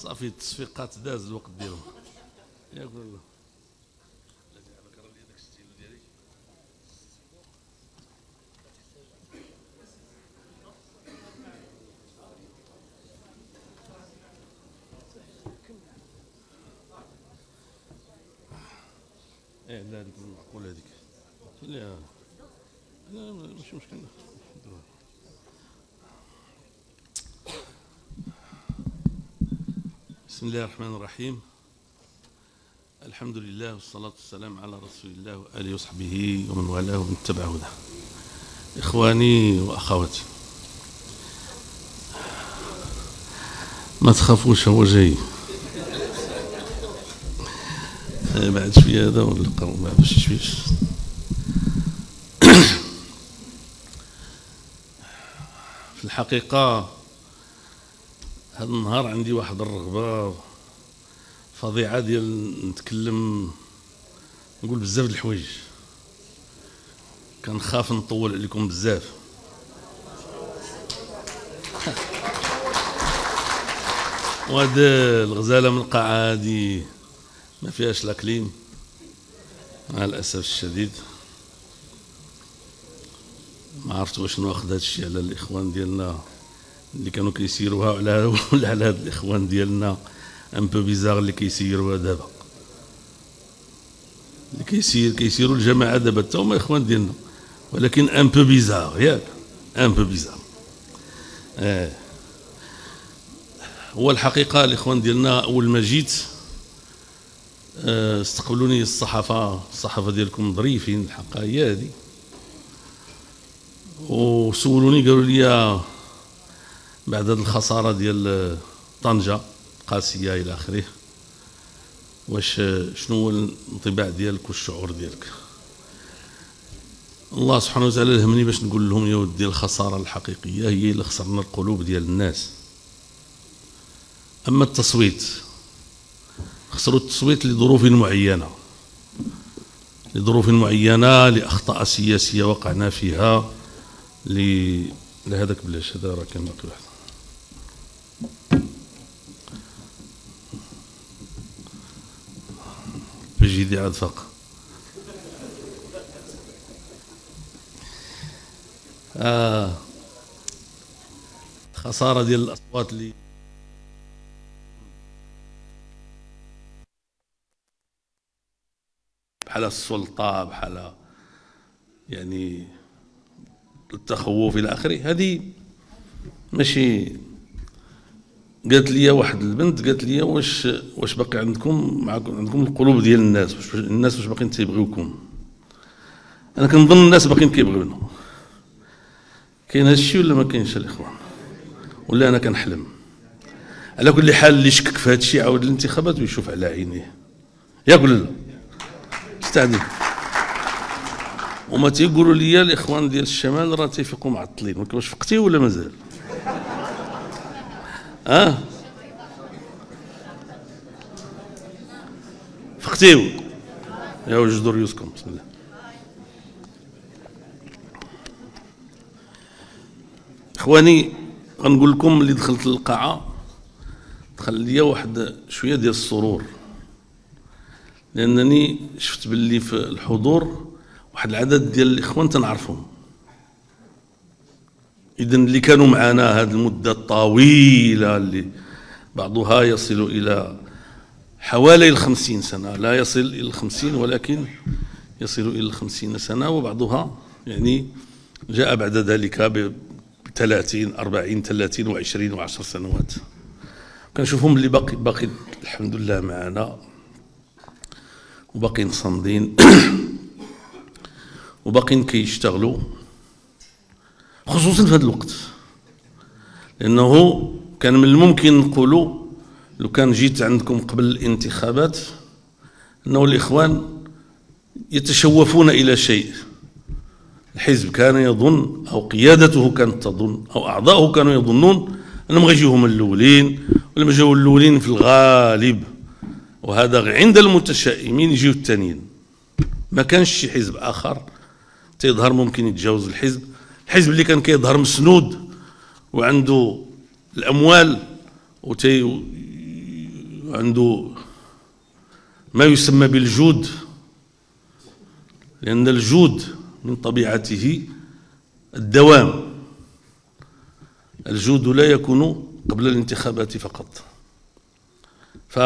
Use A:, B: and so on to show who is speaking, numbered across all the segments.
A: صافي التصفيقات داز الوقت ديالهم ياك ولا إيه لا هذيك معقول هذيك. لا لا ماشي مشكل. بسم الله الرحمن الرحيم. الحمد لله والصلاة والسلام على رسول الله وآله وصحبه ومن والاه ومن اتبع هداه. إخواني وأخواتي ما تخافوش هو جاي. بعد شوية هذا ونلقاو باش شويش في الحقيقة هذا النهار عندي واحد الرغبة فظيعة ديال نتكلم نقول بزاف د الحوايج. كنخاف نطول عليكم بزاف. وهاد الغزالة من القاعة هادي ما فيهاش لا كليم مع الأسف الشديد. ما عرفت واش ناخذ هذا الشيء على الإخوان ديالنا. اللي كانوا كيسيروها على على هاد الإخوان ديالنا un peu bizarre اللي كيسيروها دابا اللي كيسير كيسيروا الجماعة دابا حتى هما إخوان ديالنا. ولكن un peu bizarre ياك. un peu bizarre آه. هو الحقيقة الإخوان ديالنا أول ما جيت آه، استقبلوني الصحافة. الصحافة ديالكم ظريفين الحقيقة هي هذه. وسولوني قالوا لي بعد هذه الخسارة ديال طنجة قاسية إلى آخره. واش شنو هو الانطباع ديالك والشعور ديالك؟ الله سبحانه وتعالى الهمني باش نقول لهم يا ودي الخسارة الحقيقية هي اللي خسرنا القلوب ديال الناس. أما التصويت خسروا التصويت لظروف معينة. لظروف معينة لأخطاء سياسية وقعنا فيها. ل لا هذاك بلاش هذا راه كان باقي واحد بجيدي عاد فاق آه. خسارة ديال الأصوات اللي بحال السلطة بحال يعني التخوف إلى آخره. هذه ماشي قالت لي واحد البنت قالت لي واش واش باقي عندكم معكم عندكم القلوب ديال الناس؟ واش الناس واش باقيين تيبغيوكم؟ أنا كنظن الناس باقيين كيبغيونا كاين هذا الشيء ولا ما كاينش الاخوان ولا أنا كنحلم. على كل حال اللي شكك في هذا الشيء عاود الانتخابات ويشوف على عينيه. ياك ولا لا استعدي وما تيقولوا لي الإخوان ديال الشمال راه تيفيقوا معطلين ولكن واش فقتي ولا مازال؟ آه فقتيو يا وجدوا ريوسكم بسم الله. اخواني غنقول لكم ملي دخلت للقاعة دخل لي واحد شوية ديال السرور. لأنني شفت باللي في الحضور واحد العدد ديال الإخوان تنعرفهم. اذا اللي كانوا معنا هذه المدة الطويلة اللي بعضها يصل إلى حوالي الخمسين سنة لا يصل إلى الخمسين ولكن يصل إلى الخمسين سنة وبعضها يعني جاء بعد ذلك ب 30 40 30 و20 و10 سنوات. كنشوفهم اللي باقي باقي الحمد لله معنا. وباقيين صامدين. وباقيين كيشتغلوا. خصوصا في هذا الوقت. لأنه كان من الممكن نقولوا لو كان جيت عندكم قبل الانتخابات أنه الإخوان يتشوفون إلى شيء. الحزب كان يظن أو قيادته كانت تظن أو أعضاؤه كانوا يظنون أنهم غيجيو هما الأولين ولما جاو الأولين في الغالب. وهذا عند المتشائمين يجيو الثانيين ما كانش شي حزب آخر تيظهر ممكن يتجاوز الحزب. الحزب اللي كان كيظهر مسنود وعنده الأموال وتي عنده ما يسمى بالجود لأن الجود من طبيعته الدوام. الجود لا يكون قبل الانتخابات فقط. ف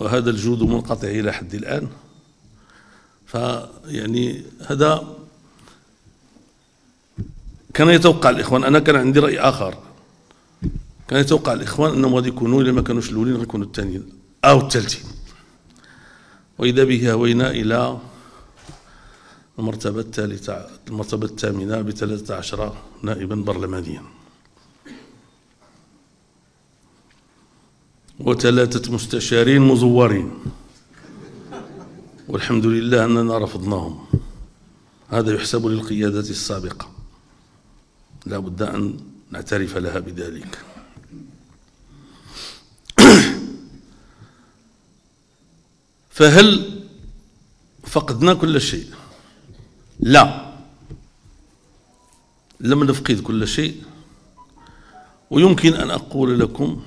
A: وهذا الجود منقطع إلى حد الآن. فيعني هذا كان يتوقع الإخوان أنا كان عندي رأي آخر. كان يتوقع الإخوان أنهم غادي يكونوا إلا ما كانوش الأولين غيكونوا الثانيين أو الثالثين وإذا به هوينا إلى المرتبة الثالثة المرتبة الثامنة بثلاثة عشر نائبا برلمانيا. وثلاثة مستشارين مزورين. والحمد لله أننا رفضناهم. هذا يحسب للقيادة السابقة. لا بد أن نعترف لها بذلك. فهل فقدنا كل شيء؟ لا. لم نفقد كل شيء. ويمكن أن أقول لكم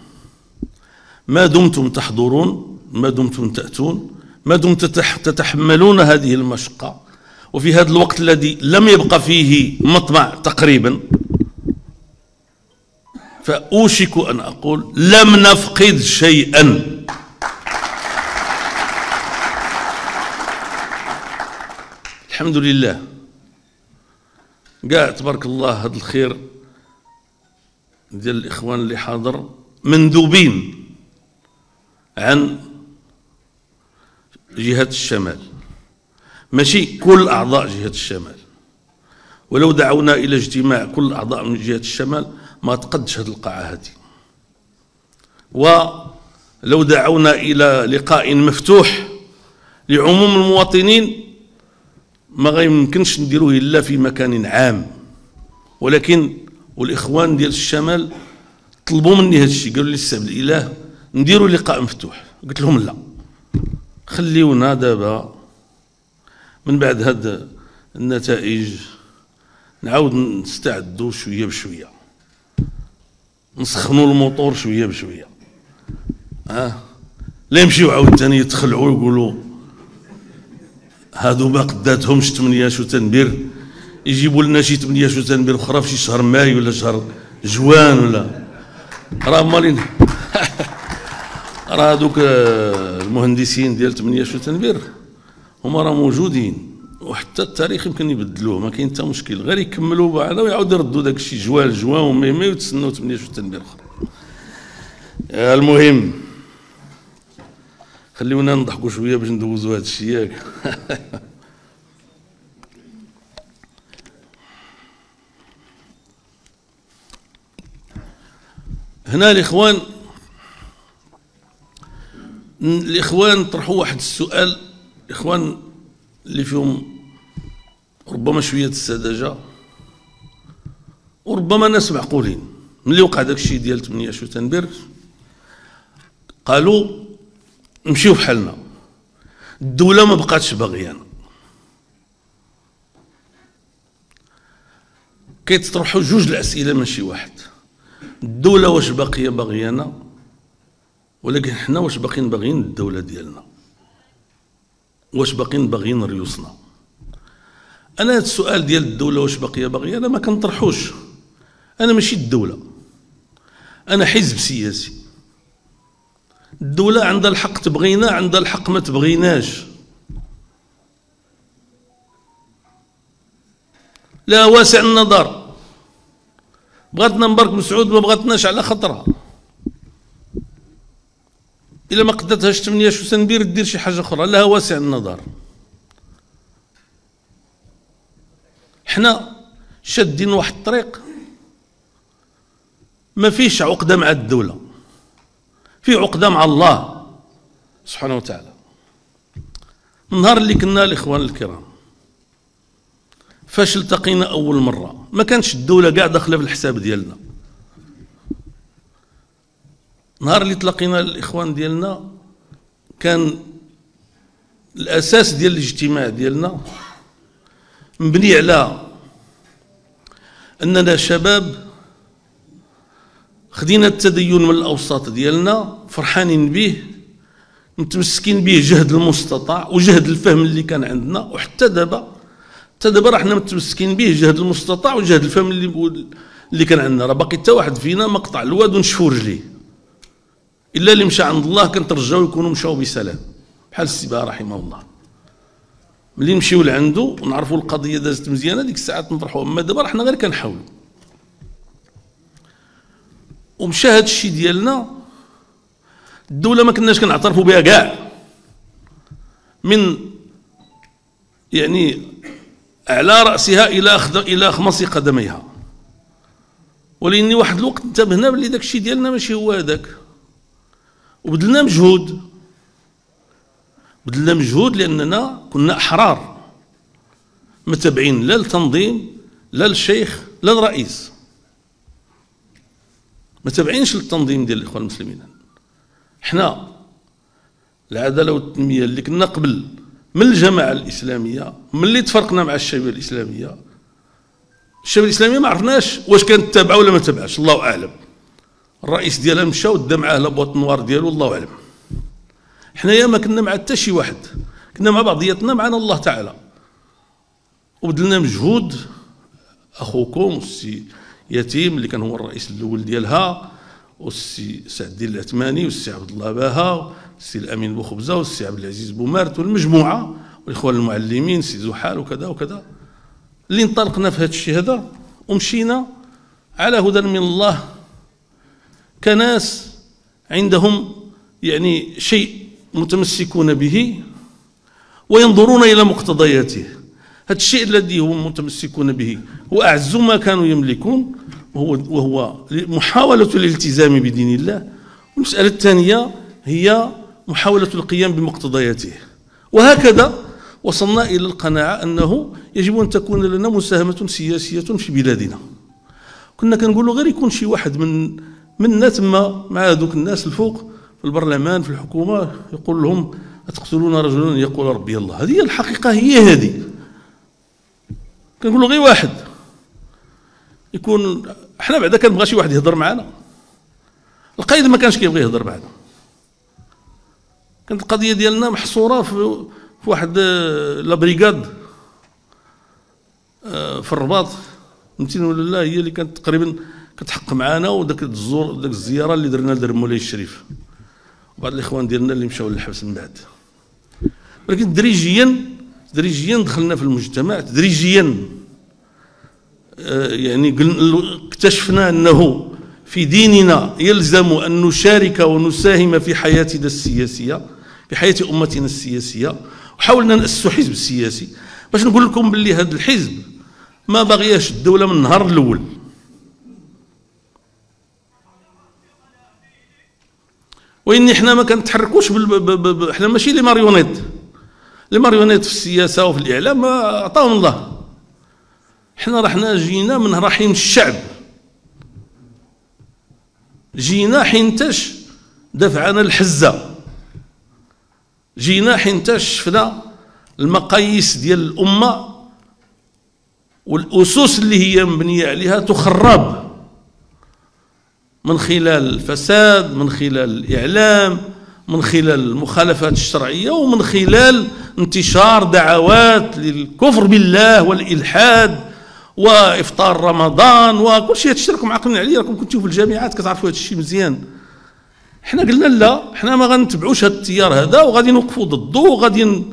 A: ما دمتم تحضرون ما دمتم تأتون ما دمتم تتحملون هذه المشقة. وفي هذا الوقت الذي لم يبقى فيه مطمع تقريبا فأوشك أن أقول لم نفقد شيئا. الحمد لله. قاع تبارك الله هذا الخير ديال الإخوان اللي حاضر مندوبين عن جهة الشمال. ماشي كل أعضاء جهة الشمال. ولو دعونا إلى اجتماع كل أعضاء من جهة الشمال ما تقدش هذه القاعة هذه ولو دعونا إلى لقاء مفتوح لعموم المواطنين ما غيمكنش نديروه إلا في مكان عام. ولكن والإخوان ديال الشمال طلبوا مني هذا الشيء قالوا لي السبب الإله نديروا لقاء مفتوح. قلت لهم لا. خليونا دابا من بعد هاد النتائج نعاود نستعدوا شوية بشوية. نسخنوا الموتور شوية بشوية. ها؟ أه؟ لا يمشيو عاوتاني يتخلعوا ويقولوا هادو ما قداتهمش 8 شو تنبير يجيبوا لنا شي 8 شو تنبير أخرى في شي شهر ماي ولا شهر جوان ولا. راه مالين راه هذوك المهندسين ديال 8 شو تنبير هما راه موجودين. وحتى التاريخ يمكن يبدلوه ما كاين حتى مشكل. غير يكملوا بعدا ويعاودوا يردوا داك الشيء جوال جوان وميمي وتسنوا 8 شو تنبير آخر. المهم خليونا نضحكوا شوية باش ندوزوا هذا الشيء ياك هنا الإخوان الإخوان طرحوا واحد السؤال. الاخوان اللي فيهم ربما شوية السذاجة وربما ناس معقولين. ملي وقع داك الشيء ديال 8 شو تنبير قالوا نمشيو بحالنا. الدولة ما بقاتش باغيانا. كيتطرحوا جوج الأسئلة ماشي واحد. الدولة واش باقية باغيانا ولكن حنا واش باقيين باغيين الدولة ديالنا؟ واش باقيين باغيين ريوسنا أنا هذا السؤال ديال الدولة واش باقيه باغية أنا ما كنطرحوش. أنا ماشي الدولة. أنا حزب سياسي. الدولة عندها الحق تبغينا عندها الحق ما تبغيناش. لا واسع النظر. بغاتنا مبارك مسعود ما بغاتناش على خطرها إلا ما قدرتهاش ثمانية شو سندير دير شي حاجة أخرى؟ لها واسع النظر. حنا شادين واحد الطريق ما فيش عقدة مع الدولة. في عقدة مع الله سبحانه وتعالى. النهار اللي كنا الإخوان الكرام فاش التقينا أول مرة ما كانش الدولة قاعدة داخله في الحساب ديالنا. نهار اللي تلاقينا الإخوان ديالنا كان الأساس ديال الاجتماع ديالنا مبني على أننا شباب خدينا التدين من الأوساط ديالنا فرحانين به متمسكين به جهد المستطاع وجهد الفهم اللي كان عندنا. وحتى دابا حتى دابا راه حنا متمسكين به جهد المستطاع وجهد الفهم اللي اللي كان عندنا. راه باقي حتى واحد فينا ما قطع الواد ونشفو رجليه. إلا اللي مشى عند الله كنترجاو يكونوا مشاو بسلام. بحال السبا رحمه الله. ملي نمشيو لعندو ونعرفوا القضية دازت مزيانة ديك الساعات نفرحوا أما دابا حنا غير كنحاولوا ومشى هذا الشيء ديالنا الدولة ما كناش كنعترفوا بها كاع. من يعني على رأسها إلى إلى خمص قدميها. ولأني واحد الوقت انتبهنا بلي داك الشيء ديالنا ماشي هو هذاك. وبدلنا مجهود. بدلنا مجهود لأننا كنا أحرار. متابعين لا للتنظيم لا للشيخ لا للرئيس. ما تابعينش للتنظيم ديال الإخوان المسلمين. حنا العدالة والتنمية اللي كنا قبل من الجماعة الإسلامية ملي تفرقنا مع الشباب الإسلامية. الشباب الإسلامية ما عرفناش واش كانت تابعه ولا ما تابعش الله أعلم. الرئيس ديالها مشى ودا معاه لابوط نوار ديالو الله أعلم. حنايا ما كنا مع حتى شي واحد. كنا مع بعضياتنا معنا الله تعالى. وبدلنا مجهود أخوكم السي يتيم اللي كان هو الرئيس الأول ديالها والسي سعد الدين العثماني والسي عبد الله باها والسي الأمين بوخبزه والسي عبد العزيز بومارت والمجموعة والإخوان المعلمين سي زحال وكذا وكذا. اللي انطلقنا في هذا الشيء هذا ومشينا على هدى من الله كناس عندهم يعني شيء متمسكون به وينظرون إلى مقتضياته. هذا الشيء الذي هم متمسكون به. هو أعز ما كانوا يملكون وهو وهو محاولة الالتزام بدين الله. والمسألة الثانية هي محاولة القيام بمقتضياته. وهكذا وصلنا إلى القناعة أنه يجب أن تكون لنا مساهمة سياسية في بلادنا. كنا كنقولوا غير يكون شي واحد من منا تما مع هذوك الناس الفوق في البرلمان في الحكومة يقول لهم أتقتلون رجلا؟ يقول ربي الله. هذه الحقيقة هي هذه. كنقولوا غير واحد. يكون إحنا بعدا كنبغى شي واحد يهضر معنا القائد ما كانش كيبغي يهضر معنا كانت القضية ديالنا محصورة في في واحد لا بريغاد آه، في الرباط. فهمتيني ولا لا هي اللي كانت تقريبا كتحق معنا وداك الزور داك الزيارة اللي درنا لدار مولاي الشريف. وبعض الإخوان ديالنا اللي مشاو للحبس من بعد. ولكن تدريجيا تدريجيا دخلنا في المجتمع. تدريجيا آه، يعني اكتشفنا أنه في ديننا يلزم أن نشارك ونساهم في حياتنا السياسية في حياة أمتنا السياسية. وحاولنا نأسسوا حزب سياسي. باش نقول لكم باللي هذا الحزب ما باغياش الدولة من النهار الأول. وإني حنا ما كنتحركوش بال... حنا ماشي les marionnettes. les marionnettes في السياسة وفي الإعلام عطاهم الله. حنا رحنا جينا من رحم الشعب. جينا حينتاش دفعنا الحزة. جينا حينتاش شفنا المقاييس ديال الأمة والأسس اللي هي مبنية عليها تخرب. من خلال الفساد من خلال الإعلام من خلال المخالفات الشرعية ومن خلال انتشار دعوات للكفر بالله والإلحاد وإفطار رمضان وكل شيء. هادشي راكم عاقلين عليه راكم كنتوا في الجامعات كتعرفوا هادشي مزيان. حنا قلنا لا حنا ما غنتبعوش هذا التيار هذا وغادي نوقفوا ضده وغادي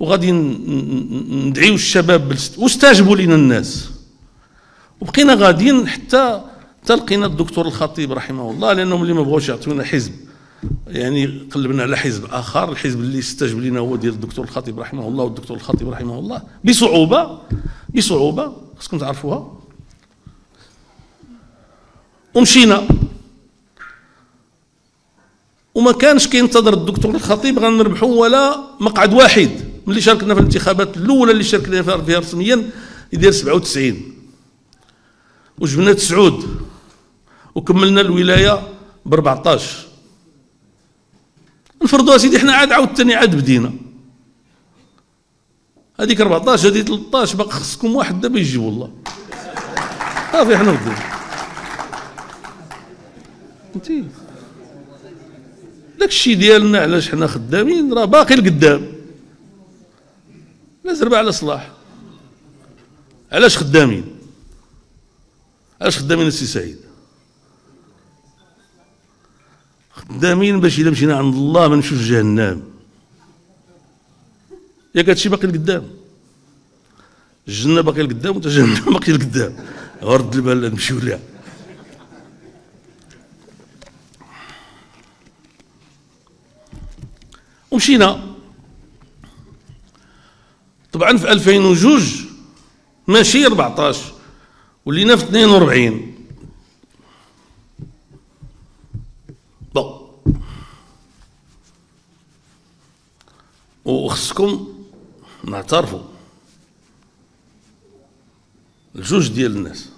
A: وغادي ندعيو الشباب واستجابوا لنا الناس. وبقينا غاديين حتى تلقينا الدكتور الخطيب رحمه الله لأنهم اللي ما بغاوش يعطيونا حزب. يعني قلبنا على حزب آخر الحزب اللي استجب لنا هو ديال الدكتور الخطيب رحمه الله والدكتور الخطيب رحمه الله. بصعوبة بصعوبة خصكم تعرفوها. ومشينا. وما كانش كينتظر الدكتور الخطيب غنربحوا ولا مقعد واحد. ملي شاركنا في الانتخابات الأولى اللي شاركنا فيها رسميا يدير 97 وجبنا تسعود. وكملنا الولاية ب 14 نفرضوا سيدي حنا عاد عاوتاني عاد بدينا. هذيك 14 هذيك 13 باقي خصكم واحد دابا يجي والله صافي حنا بدينا فهمتي؟ داك الشيء ديالنا علاش حنا خدامين؟ راه باقي لقدام. لا زربة على صلاح. علاش خدامين؟ علاش خدامين السي سعيد؟ خدامين باش إلا مشينا عند الله ما نمشيوش جهنم. ياك هادشي باقي لقدام. الجنة باقي لقدام وانت جهنم باقي لقدام. غرد البال نمشيو لها ومشينا. طبعا في 2002 ماشي 14 ولينا في 42 بون وخصكم نعترفوا الجوج ديال الناس.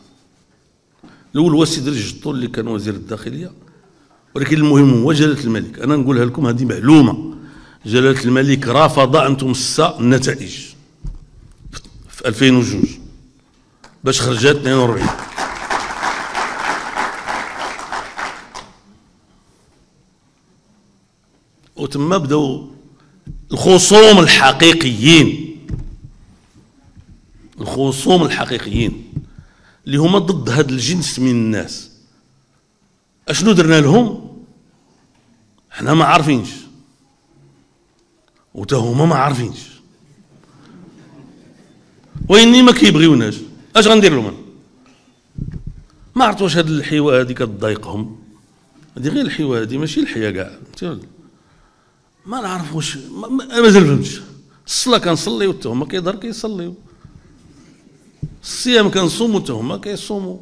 A: الأول هو السيد رجل اللي كان وزير الداخلية ولكن المهم هو جلالة الملك. أنا نقولها لكم هذه معلومة. جلالة الملك رفض أن تمس النتائج في 2002 باش خرجت 42 وتما بداو الخصوم الحقيقيين. الخصوم الحقيقيين اللي هما ضد هذا الجنس من الناس. أشنو درنا لهم؟ حنا ما عارفينش. وتا هما ما عارفينش. ويني ما كيبغيوناش أش غندير لهم ما عرفت واش هاد الحيوة هادي كتضايقهم. هادي غير الحيوة هادي ماشي الحياة كاع. ما نعرف واش مازال فهمتش الصلاة كنصليو حتى هما كيظهر كيصليو الصيام كنصومو حتى هما كيصوموا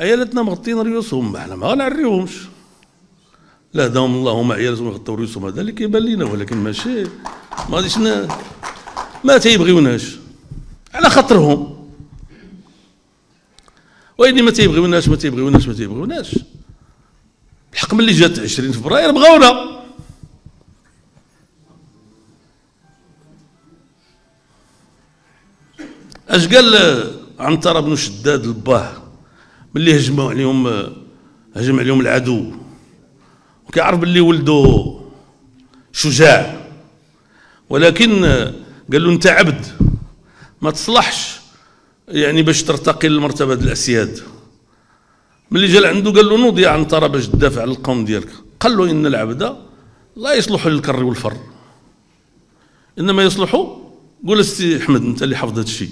A: عيالاتنا مغطين ريوسهم إحنا ما غنعريوهمش. لا داهم اللهم عيالاتهم يغطوا ريوسهم هذا اللي كيبان لينا ولكن ماشي. ما غاديش ما تيبغيوناش على خاطرهم. وإني ما تيبغيوناش ما تيبغيوناش ما تيبغيوناش الحق ملي جات 20 فبراير بغاونا. اش قال عنتر بن شداد الباه؟ ملي هجموا عليهم هجم عليهم العدو. وكيعرف باللي ولده شجاع. ولكن قال له انت عبد ما تصلحش يعني باش ترتقي لمرتبة الأسياد. ملي جا عنده قال له نوض يا عنتر باش تدافع على القوم ديالك. قال له إن العبد لا يصلح للكر والفر. إنما يصلح قول أستي أحمد أنت اللي حفظ هذا الشيء.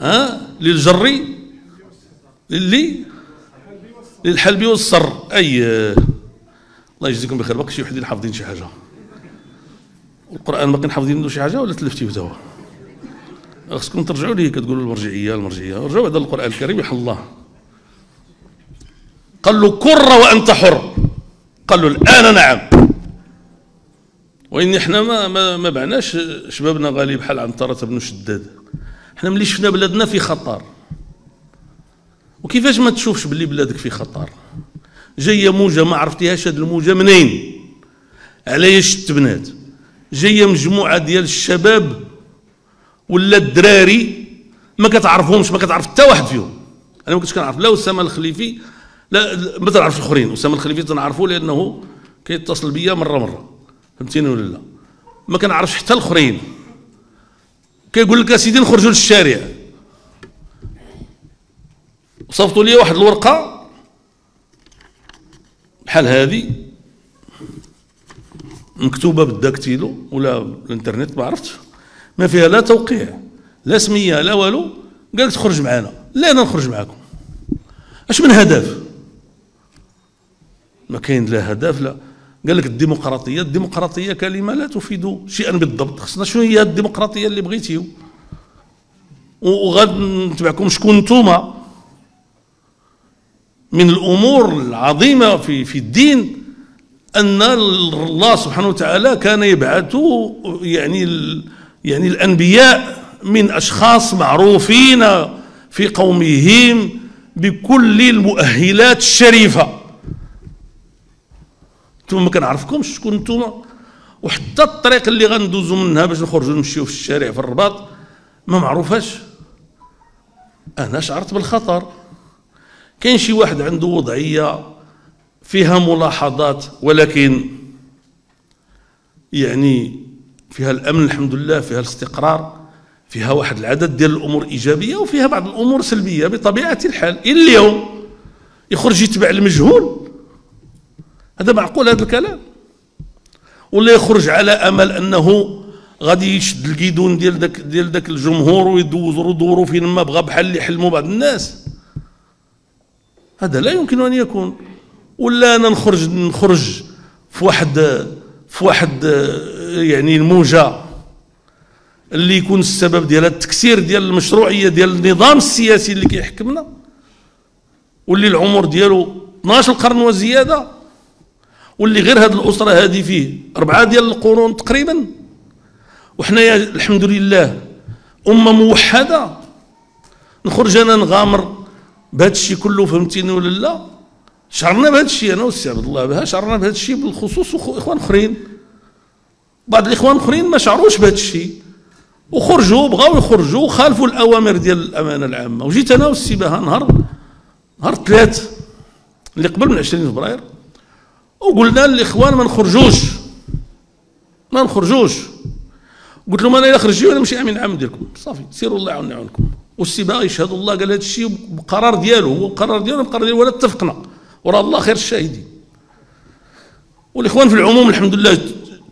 A: ها؟ للجري للي؟ للحلبي والصر. أي. الله يجزيكم بخير. باقي شي وحدين حافظين شي حاجة. القرآن باقي حافظين شي حاجة ولا تلفتيو تا هو؟ خصكم ترجعوا ليه كتقولوا المرجعية المرجعية. رجعوا هذا القرآن الكريم يحل الله. قال له كر وأنت حر. قال له الآن نعم. واني إحنا ما ما, ما بعناش شبابنا غالي بحال عنترة بن شداد. إحنا ملي شفنا بلادنا في خطر. وكيفاش ما تشوفش باللي بلادك في خطر؟ جاية موجة ما عرفتيهاش هاد الموجة منين؟ علاش تبنات جاية مجموعة ديال الشباب ولا الدراري ما كتعرفهمش ما كتعرف حتى واحد فيهم. أنا ما كنتش كنعرف لا أسامة الخليفي لا ما تعرفش الآخرين. أسامة الخليفي تنعرفه لأنه كيتصل بيا مرة مرة. فهمتيني ولا لا؟ ما كنعرفش حتى الآخرين. كيقول لك أسيدي نخرجوا للشارع. وصيفطوا لي واحد الورقة بحال هذه مكتوبة بالداكتيلو ولا الانترنت ما عرفتش. ما فيها لا توقيع لا سمية لا والو. قال تخرج معنا لا أنا نخرج معكم أش من هدف؟ ما كاين لا هدف لا. قال لك الديمقراطية الديمقراطية كلمة لا تفيد شيئا بالضبط. خصنا شنو هي الديمقراطية اللي بغيتيو؟ وغاد نتبعكم شكون نتوما. من الأمور العظيمة في في الدين أن الله سبحانه وتعالى كان يبعث يعني يعني الأنبياء من أشخاص معروفين في قومهم بكل المؤهلات الشريفة. أنتم ما كنعرفكمش شكون أنتم وحتى الطريق اللي غندوزو منها باش نخرجوا نمشيو في الشارع في الرباط ما معروفاش أنا شعرت بالخطر. كاين شي واحد عنده وضعية فيها ملاحظات ولكن يعني فيها الأمن الحمد لله فيها الاستقرار فيها واحد العدد ديال الأمور إيجابية وفيها بعض الأمور سلبية بطبيعة الحال. إلى اليوم يخرج يتبع المجهول. هذا معقول هذا الكلام. ولا يخرج على أمل أنه غادي يشد القيدون ديال داك ديال داك الجمهور ويدوروا دوروا فين ما بغى بحال اللي حلموا بعض الناس. هذا لا يمكن أن يكون. ولا أنا نخرج نخرج في واحد في واحد يعني الموجة اللي يكون السبب ديال التكسير ديال المشروعية ديال النظام السياسي اللي كيحكمنا. واللي العمر ديالو 12 قرن وزيادة. واللي غير هذه الأسرة هذه فيه. أربعة ديال القرون تقريبا. وحنايا الحمد لله أمة موحدة. نخرج أنا نغامر بهذا الشيء كله فهمتيني ولا لا؟ شعرنا بهذا الشيء أنا والسي عبد الله بها شعرنا بهذا الشيء بالخصوص إخوان أخرين. بعض الإخوان الاخرين ما شعروش بهذا الشيء. وخرجوا بغاو يخرجوا وخالفوا الأوامر ديال الأمانة العامة. وجيت أنا والسي بها نهار نهار الثلاث اللي قبل من 20 فبراير. وقلنا للإخوان ما نخرجوش. ما نخرجوش. قلت لهم أنا إلا خرجت أنا ماشي امين عام ديالكم. صافي سيروا الله يعاون والسي باغي يشهد الله قال هذا الشيء بقرار ديالو. هو القرار ديالو بقرار ديالو ولا اتفقنا. وراه الله خير الشاهدين. والإخوان في العموم الحمد لله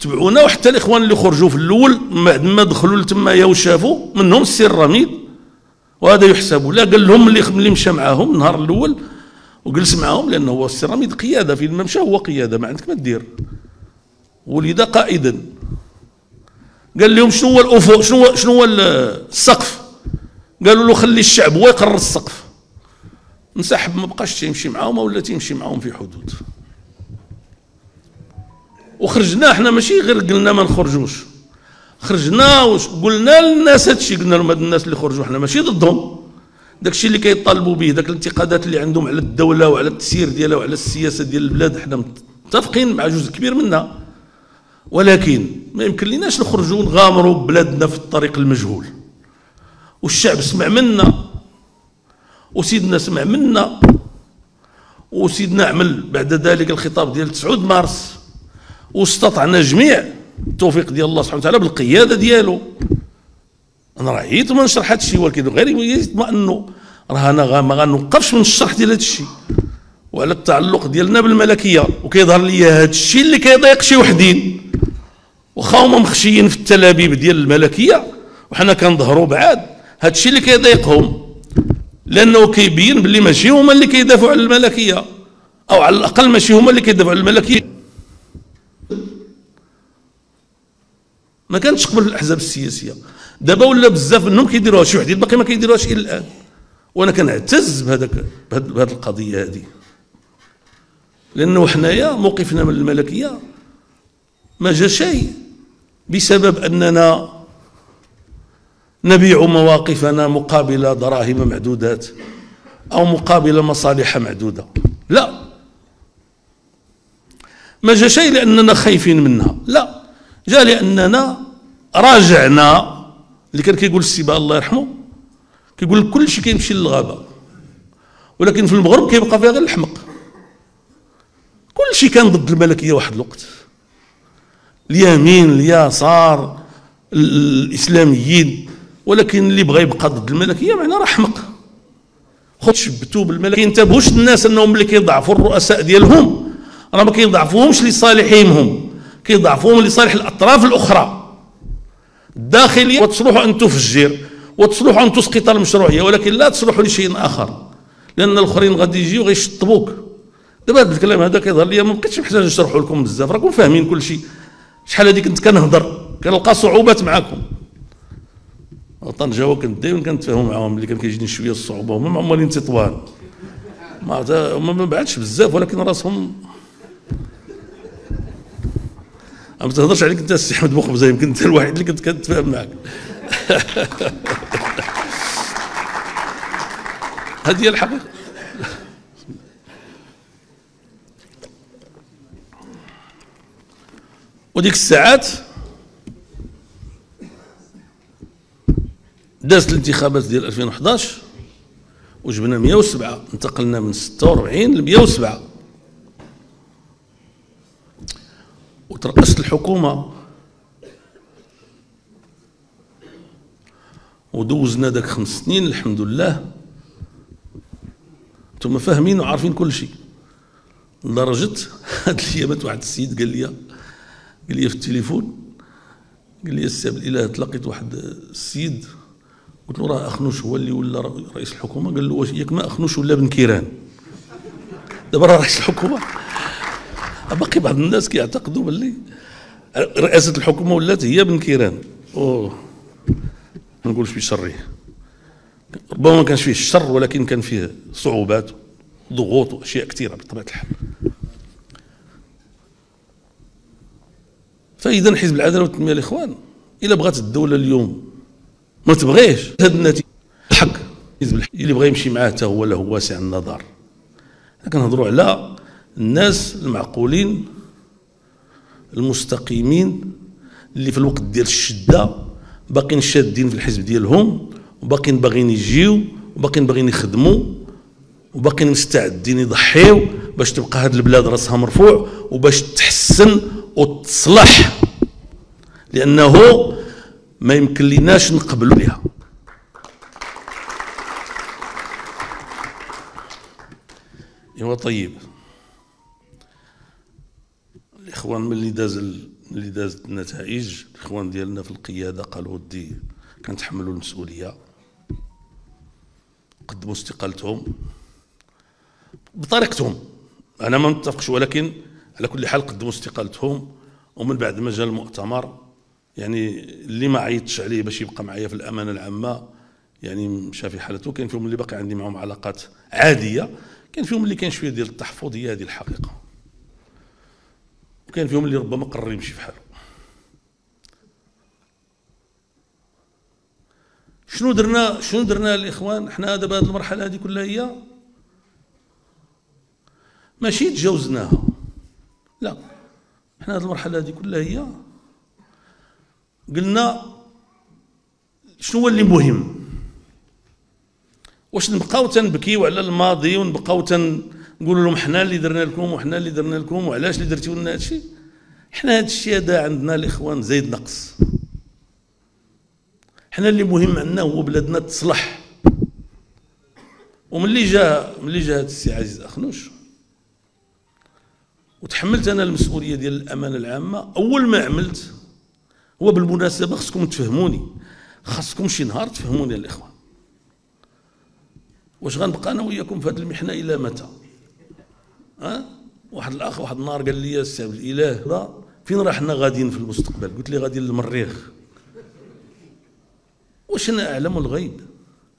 A: تبعونا وحتى الإخوان اللي خرجوا في الأول بعد ما دخلوا لتمايا وشافوا منهم السي الرميد. وهذا يحسب لا قال لهم اللي مشى معاهم النهار الأول وجلس معاهم لأنه هو السي الرميد قيادة في الممشى هو قيادة ما عندك ما دير ولد قائدا قال لهم شنو هو الافق شنو هو شنو هو السقف؟ قالوا له خلي الشعب هو يقرر السقف. انسحب ما بقاش تيمشي معاهم ولا تيمشي معاهم في حدود. وخرجنا إحنا ماشي غير قلنا ما نخرجوش. خرجنا وقلنا للناس هادشي قلنا لهم هاد الناس اللي خرجوا إحنا ماشي ضدهم. داك الشيء اللي كيطالبوا به داك الانتقادات اللي عندهم على الدولة وعلى التسيير ديالها وعلى السياسة ديال البلاد إحنا متفقين مع جزء كبير منها ولكن ما يمكن لناش نخرجوا نغامروا بلادنا في الطريق المجهول. والشعب سمع منا وسيدنا سمع منا وسيدنا عمل بعد ذلك الخطاب ديال 9 مارس واستطعنا جميع التوفيق ديال الله سبحانه وتعالى بالقيادة ديالو. أنا راه عييت ما نشرح هذا الشيء ولكن غير يطمئنوا راه أنا ما غنوقفش من الشرح ديال هذا الشيء. وعلى التعلق ديالنا بالملكية وكيظهر لي هذا الشيء اللي كيضايق شي وحدين. واخا هما مخشيين في التلابيب ديال الملكية وحنا كنظهروا بعاد هذا الشيء اللي كيضايقهم. لأنه كيبين باللي ماشي هما اللي كيدافعوا على الملكية أو على الأقل ماشي هما اللي كيدافعوا على الملكية. ما كانتش قبل الأحزاب السياسية. دابا ولا بزاف منهم كيديروها شي وحدين باقي ما كيديروهاش إلى الآن. وأنا كنعتز بهذاك بهذه القضية هذه. لأنه حنايا موقفنا من الملكية ما جا شيء بسبب أننا نبيع مواقفنا مقابل دراهم معدودات أو مقابل مصالح معدوده لا. ما جا شيء لأننا خايفين منها. لا. جاء لأننا راجعنا اللي كان كيقول السيبا الله يرحمه كيقول كل شيء كيمشي للغابة. ولكن في المغرب كيبقى فيها غير الحمق. كل شيء كان ضد الملكية واحد الوقت. اليمين اليسار الإسلاميين. ولكن اللي بغى يبقى ضد الملكية معناه راه حمق. خذ شبتوا بالملكيه ينتبهوش الناس انهم اللي كيضعفوا الرؤساء ديالهم. راه ما كيضعفوهمش لصالحهم هم كيضعفوهم لصالح الأطراف الأخرى. الداخليه وتصلحوا أن تفجر وتصلحوا أن تسقط المشروعيه ولكن لا تصلحوا لشيء آخر لأن الآخرين غادي يجيو غيشطبوك دابا هذا الكلام هذا كيظهر لي ما بقيتش محتاج نشرحه لكم بزاف راكم فاهمين كل شيء. شحال هذيك كنت كنهضر كنلقى صعوبات معاكم. طنجه كنت دائما كنتفاهم معاهم اللي كان كيجيني شوية الصعوبة هما معمرين تطوان. ما ما بعدش بزاف ولكن راسهم ما تهضرش عليك انت السي أحمد بوخبزه يمكن انت الوحيد اللي كنت كنتفاهم معك هذه هي الحقيقة. وديك الساعات دازت الانتخابات ديال 2011 وجبنا 107 انتقلنا من 46 ل 107 وترأست الحكومة. ودوزنا داك خمس سنين الحمد لله. ثم فاهمين وعارفين كل شيء. لدرجة هاد الأيامات واحد السيد قال لي قال لي في التليفون قال لي السي عبد الإله تلاقيت واحد السيد. قلت له راه أخنوش هو اللي ولا رئيس الحكومة؟ قال له واش ياك ما أخنوش ولا بن كيران؟ دابا راه رئيس الحكومة. باقي بعض الناس كيعتقدوا باللي رئاسة الحكومة ولات هي بن كيران. أوه. ما نقولش بشره ربما ما كانش فيه الشر ولكن كان فيه صعوبات ضغوط وأشياء كثيرة بطبيعة الحال. فإذا حزب العدالة والتنمية الاخوان إلى بغات الدولة اليوم ما تبغيش. هذه النتيجة. الحق. اللي بغى يمشي معاه حتى هو له واسع النظر. كنهضروا على الناس المعقولين المستقيمين اللي في الوقت ديال الشدة باقيين شادين في الحزب ديالهم وباقيين باغيين يجيو وباقيين باغيين يخدموا وباقيين مستعدين يضحيو باش تبقى هذه البلاد راسها مرفوع وباش تحسن وتصلح. لأنه ما يمكن لناش نقبلوا بها إيوا طيب. الاخوان ملي داز ملي دازت النتائج الاخوان ديالنا في القيادة قالوا ودي كنتحملوا المسؤولية. قدموا استقالتهم بطريقتهم. أنا ما متفقش ولكن على كل حال قدموا استقالتهم. ومن بعد ما جا المؤتمر يعني اللي ما عيطش عليه باش يبقى معايا في الأمانة العامة يعني مشى في حالته. كاين فيهم اللي باقي عندي معهم علاقات عادية كاين فيهم اللي كاين شوية ديال التحفظ هي هذه الحقيقة. وكاين فيهم اللي ربما قرر يمشي في حاله. شنو درنا شنو درنا الإخوان؟ حنا دابا هذه المرحلة هذه كلها هي ماشي تجاوزناها. لا. حنا هذه المرحلة هذه كلها هي قلنا شنو هو اللي مهم؟ واش نبقاو تنبكيو على الماضي ونبقاو تنقولوا لهم حنا اللي درنا لكم وحنا اللي درنا لكم وعلاش اللي درتوا لنا هادشي؟ حنا هادشي هذا عندنا الإخوان زايد نقص. حنا اللي مهم عندنا هو بلادنا تصلح. وملي جا ملي جا هذا السي عزيز أخنوش وتحملت أنا المسؤولية ديال الأمانة العامة أول ما عملت هو بالمناسبة خصكم تفهموني خاصكم شي نهار تفهموني الإخوان. واش غنبقى أنا وياكم في هذه المحنة إلى متى؟ ها؟ واحد الاخ واحد النهار قال لي عبد الإله فين راه حنا غاديين في المستقبل؟ قلت لي غاديين للمريخ. واش أنا أعلم الغيب؟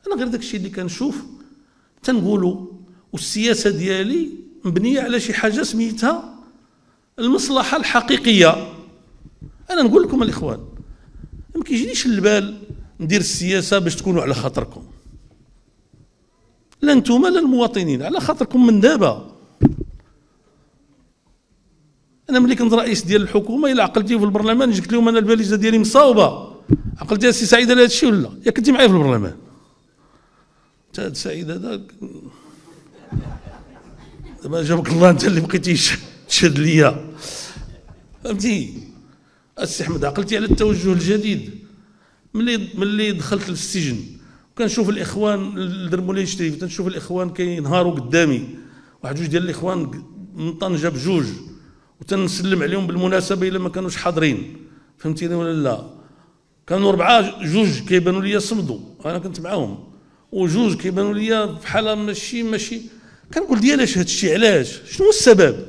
A: أنا غير داك الشيء اللي كنشوف. تنقولوا والسياسة ديالي مبنية على شي حاجة سميتها المصلحة الحقيقية. أنا نقول لكم الإخوان ما كيجينيش البال ندير السياسة باش تكونوا على خاطركم. لا أنتم لا المواطنين على خاطركم من دابا. أنا ملي كنت رئيس ديال الحكومة إلا عقلتي في البرلمان جبت لهم أنا الباليزه ديالي مصاوبة. عقلتي السي سعيد على هذا الشيء ولا؟ يا كنتي معايا في البرلمان. انت هذا سعيد هذا دابا جابك الله أنت اللي بقيتي تشد ليا. فهمتي؟ السي أحمد عقلتي على التوجه الجديد. ملي ملي دخلت للسجن كنشوف الإخوان الدرمولي يشتري تنشوف الإخوان كينهاروا قدامي. واحد جوج ديال الإخوان من طنجة بجوج. وتنسلم عليهم بالمناسبة إلا ما كانوش حاضرين. فهمتيني ولا لا؟ كانوا أربعة جوج كيبانوا لي صمدوا. أنا كنت معاهم. وجوج كيبانوا لي بحال ماشي ماشي. كنقول ديالاش هذا الشيء علاش؟ شنو السبب؟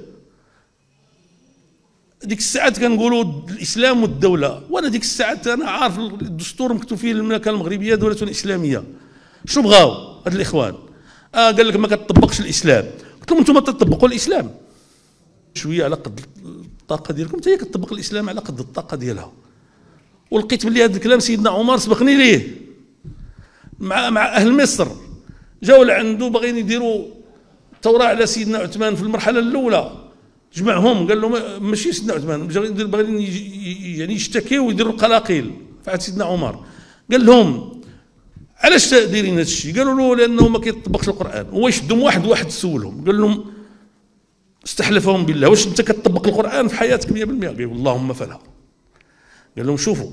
A: ديك الساعات كنقولوا الإسلام والدولة. وأنا ديك الساعات أنا عارف الدستور مكتوب فيه المملكة المغربية دولة إسلامية. شنو بغاو هاد الإخوان؟ آه قال لك ما كتطبقش الإسلام. قلت لهم أنتم تطبقوا الإسلام. شوية على قد الطاقة ديالكم حتى هي كتطبق الإسلام على قد الطاقة ديالها. ولقيت بلي هذا الكلام سيدنا عمر سبقني ليه. مع مع أهل مصر. جاوا لعنده باغيين يديروا ثوره على سيدنا عثمان في المرحلة الأولى. جمعهم قال لهم ماشي سيدنا عثمان باغيين يعني يشتكيوا ويديروا القلاقيل فعاد سيدنا عمر. قال لهم علاش دايرين هذا الشيء قالوا له لأنه ما كيطبقش القرآن. هو يشدهم واحد واحد سولهم. قال لهم استحلفهم بالله واش انت كتطبق القرآن في حياتك 100% قال اللهم فلا. قال لهم شوفوا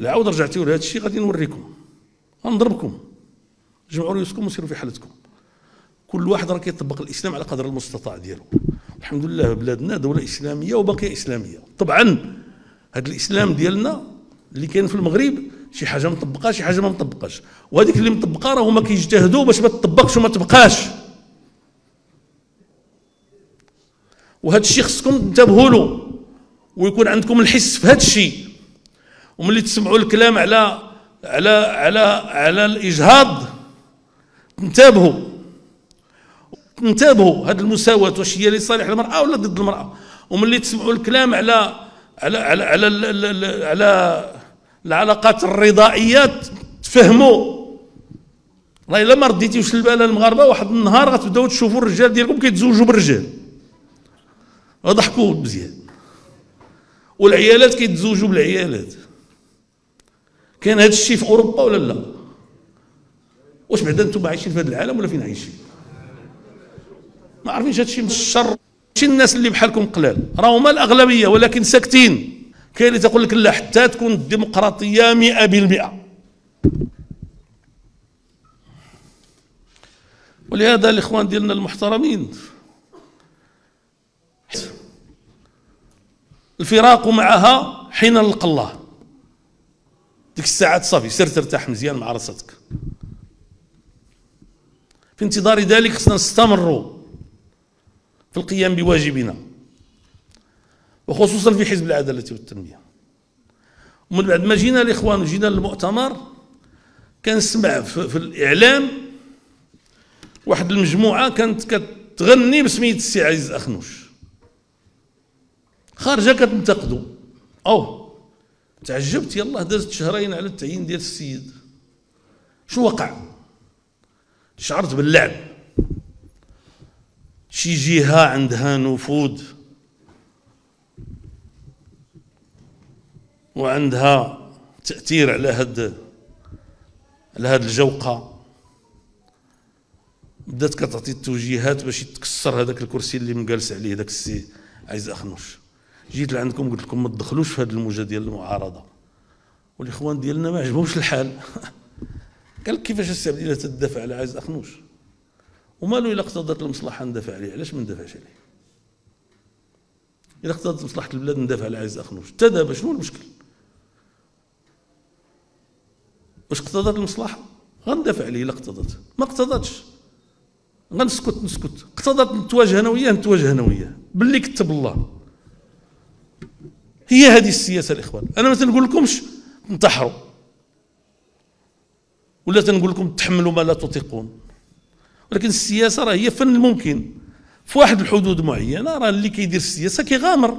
A: العاود رجعتوا لهذا الشيء غادي نوريكم غنضربكم جمعوا رؤوسكم وسيروا في حالتكم. كل واحد راه كيطبق الإسلام على قدر المستطاع ديالو. الحمد لله بلادنا دولة إسلامية وباقية إسلامية. طبعا هذا الإسلام ديالنا اللي كاين في المغرب شي حاجة مطبقه شي حاجة ما مطبقاش. وهذيك اللي مطبقة راه هما كيجتهدوا باش ما تطبقش وما تبقاش. وهذا الشيء خصكم تنتبهوا له ويكون عندكم الحس في هذا الشيء وملي تسمعوا الكلام على على على على الإجهاض انتبهوا انتبهوا هذه المساواة واش هي لصالح المرأة ولا ضد المرأة. وملي تسمعوا الكلام على على على على, على, على العلاقات الرضائيات تفهموا. راه إلا ما رديتيوش البال المغاربة واحد النهار غتبداو تشوفوا الرجال ديالكم كيتزوجوا بالرجال. ضحكوا مزيان. والعيالات كيتزوجوا بالعيالات. كاين هذا الشيء في أوروبا ولا لا؟ واش بعدا أنتم عايشين في هذا العالم ولا فين عايشين؟ ما عارفينش هذا الشيء من الشر. ماشي الناس اللي بحالكم قلال. راهما الأغلبية ولكن ساكتين. كاين اللي تقول لك لا حتى تكون الديمقراطية 100% ولهذا الإخوان ديالنا المحترمين الفراق معها حين نلقى الله. ديك الساعات صافي سير ترتاح مزيان مع راسك في انتظار ذلك خصنا نستمروا في القيام بواجبنا وخصوصا في حزب العدالة والتنمية. ومن بعد ما جينا الإخوان وجينا للمؤتمر كنسمع في, في الإعلام واحد المجموعة كانت كتغني بسمية السي عزيز أخنوش. خارجة كتنتقدو. أو تعجبت يلا دازت شهرين على التعيين ديال السيد. شو وقع؟ شعرت باللعب. شي جهة عندها نفوذ. وعندها تأثير على هاد على هاد الجوقة. بدات كتعطي التوجيهات باش يتكسر هذاك الكرسي اللي مجالس عليه داك السي عايز أخنوش. جيت لعندكم قلت لكم ما تدخلوش في هذه الموجة ديال المعارضة. والإخوان ديالنا ما عجبهمش الحال. قال كيفاش الله تدافع على عايز أخنوش؟ ومالو إلا اقتضت المصلحة ندافع عليه؟ علاش ما ندافعش عليه؟ إلا اقتضت مصلحة البلاد ندافع على عايز أخنوش. حتى دابا شنو المشكل؟ واش اقتضت المصلحة؟ غندافع عليه إلا اقتضت. ما اقتضتش. غنسكت نسكت. اقتضت نتواجه أنا وياه نتواجه أنا وياه. باللي كتب الله. هي هذه السياسة الإخوان. أنا ما تنقول لكمش انتحروا. ولا تنقول لكم تحملوا ما لا تطيقون. ولكن السياسة راه هي فن الممكن في واحد الحدود معينة راه اللي كيدير السياسة كيغامر.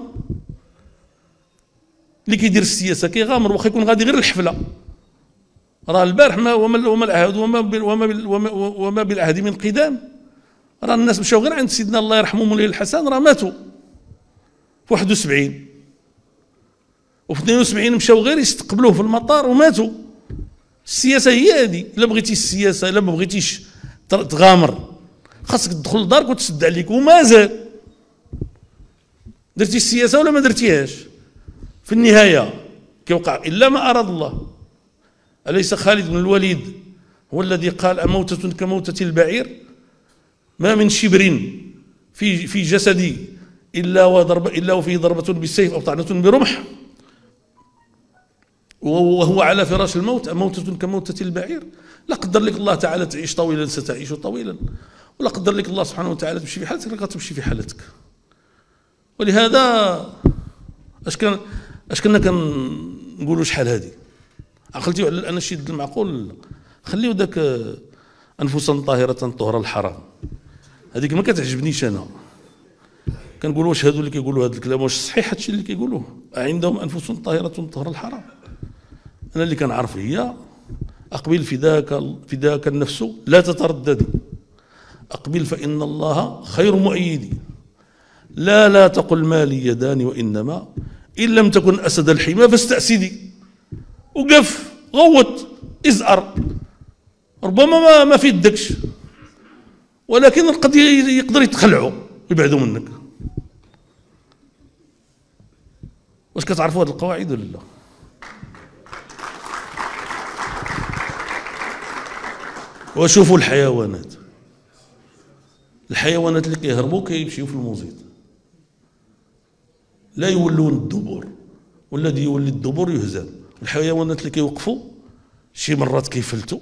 A: اللي كيدير السياسة كيغامر واخا يكون غادي غير الحفلة. راه البارح ما وما وما العهد وما وما, وما بالعهد من قدام. راه الناس مشاو غير عند سيدنا الله يرحمه مولاي الحسن راه ماتوا. في 71 وفي 72 مشاو غير يستقبلوه في المطار وماتوا. السياسة هي هذه. إلا بغيتي السياسة إلا ما بغيتيش تغامر. خاصك تدخل لدارك وتسد عليك ومازال. درتي السياسة ولا ما درتيهاش؟ في النهاية كيوقع إلا ما أراد الله. أليس خالد بن الوليد هو الذي قال أموتة كموتة البعير؟ ما من شبر في في جسدي إلا وضرب إلا وفيه ضربة بالسيف أو طعنة برمح. وهو على فراش الموت موتة كموتة البعير. لا قدر لك الله تعالى تعيش طويلا ستعيش طويلا. ولا قدر لك الله سبحانه وتعالى تمشي في حالتك لك تمشي في حالتك. ولهذا أش كان أش كنا كنقولوا شحال هذه؟ عقلتي على الاناشيد المعقول خليو ذاك انفسا طاهرة طهر الحرام. هذيك ما كتعجبنيش أنا. كنقولوا واش هادو اللي كيقولوا هذا الكلام واش صحيح هادشي اللي كيقولوه؟ عندهم انفس طاهرة طهر الحرام. أنا اللي كنعرف هي أقبل فداك فداك النفس لا تترددي أقبل فإن الله خير مؤيدي لا لا تقل ما لي يدان وإنما إن لم تكن أسد الحمى فاستأسدي. وقف غوت ازأر ربما ما ما في يدكش. ولكن قد يقدر يتخلعوا يبعدوا منك. واش كتعرفوا هذه القواعد ولا لا؟ وشوفوا الحيوانات. الحيوانات اللي كيهربوا كيمشيو في الموزيط لا يولون الدبور والذي يولي الدبور يهزم. الحيوانات اللي كيوقفوا شي مرات كيفلتوا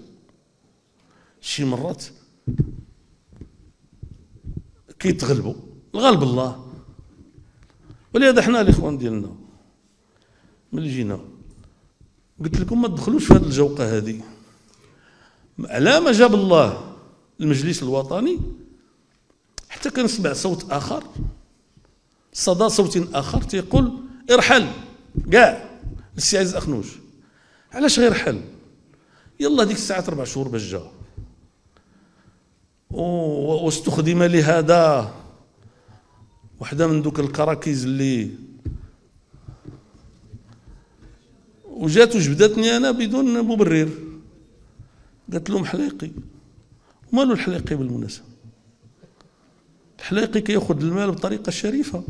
A: شي مرات كيتغلبوا. الغالب الله. ولهذا حنا الإخوان ديالنا ملي جينا قلت لكم ما تدخلوش في هذه الجوقة هذه على ما جاب الله المجلس الوطني حتى كنسمع صوت آخر. صدى صوت آخر تيقول ارحل كاع. السي عزيز اخنوش علاش غير حل يلا ديك الساعة أربع شهور باش جا. واستخدم لهذا وحدة من دوك الكراكيز اللي وجات وجبدتني أنا بدون مبرر قالت لهم حليقي. ومالو الحليقي بالمناسبة؟ الحليقي كيأخذ المال بطريقة شريفة.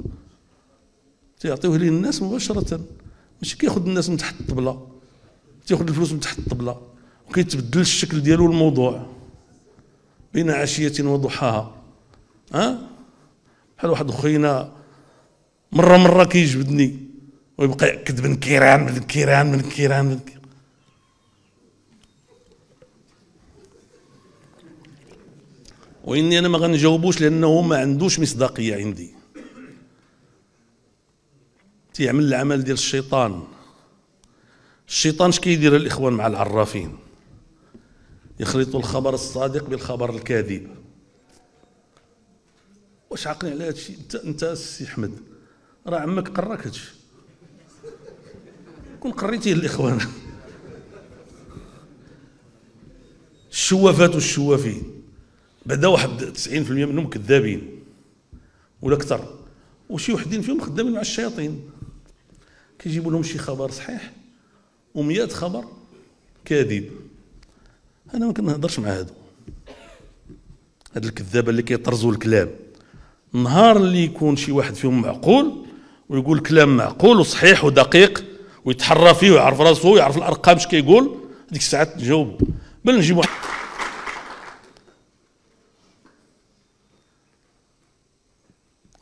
A: تيعطيوه للناس مباشرة. ماشي كيأخذ الناس من تحت الطبلة. تيأخذ الفلوس من تحت الطبلة. وكيتبدل الشكل ديالو الموضوع. بين عشية وضحاها. ها؟ بحال واحد خوينا مرة مرة كيجبدني. ويبقى ياكد من كيران من كيران من كيران من كيران وإني أنا ما غنجاوبوش لأنه ما عندوش مصداقية عندي. تيعمل العمل ديال الشيطان. الشيطان اش كيدير الإخوان مع العرافين. يخلط الخبر الصادق بالخبر الكاذب. واش عاقلين على هذا الشيء انت انت السي أحمد راه عمك قراك هذا الشيء كون قريتيه الإخوان. الشوافات والشوافين. بعدا واحد 90% منهم كذابين ولا أكثر. وشي وحدين فيهم خدامين مع الشياطين. كيجيبوا لهم شي خبر صحيح و100 خبر كاذب. أنا ما كنهضرش مع هادو. هاد الكذابة اللي كيطرزوا الكلام. النهار اللي يكون شي واحد فيهم معقول ويقول كلام معقول وصحيح ودقيق ويتحرى فيه ويعرف راسه ويعرف الأرقام اش كيقول هذيك الساعات نجاوب بل نجيب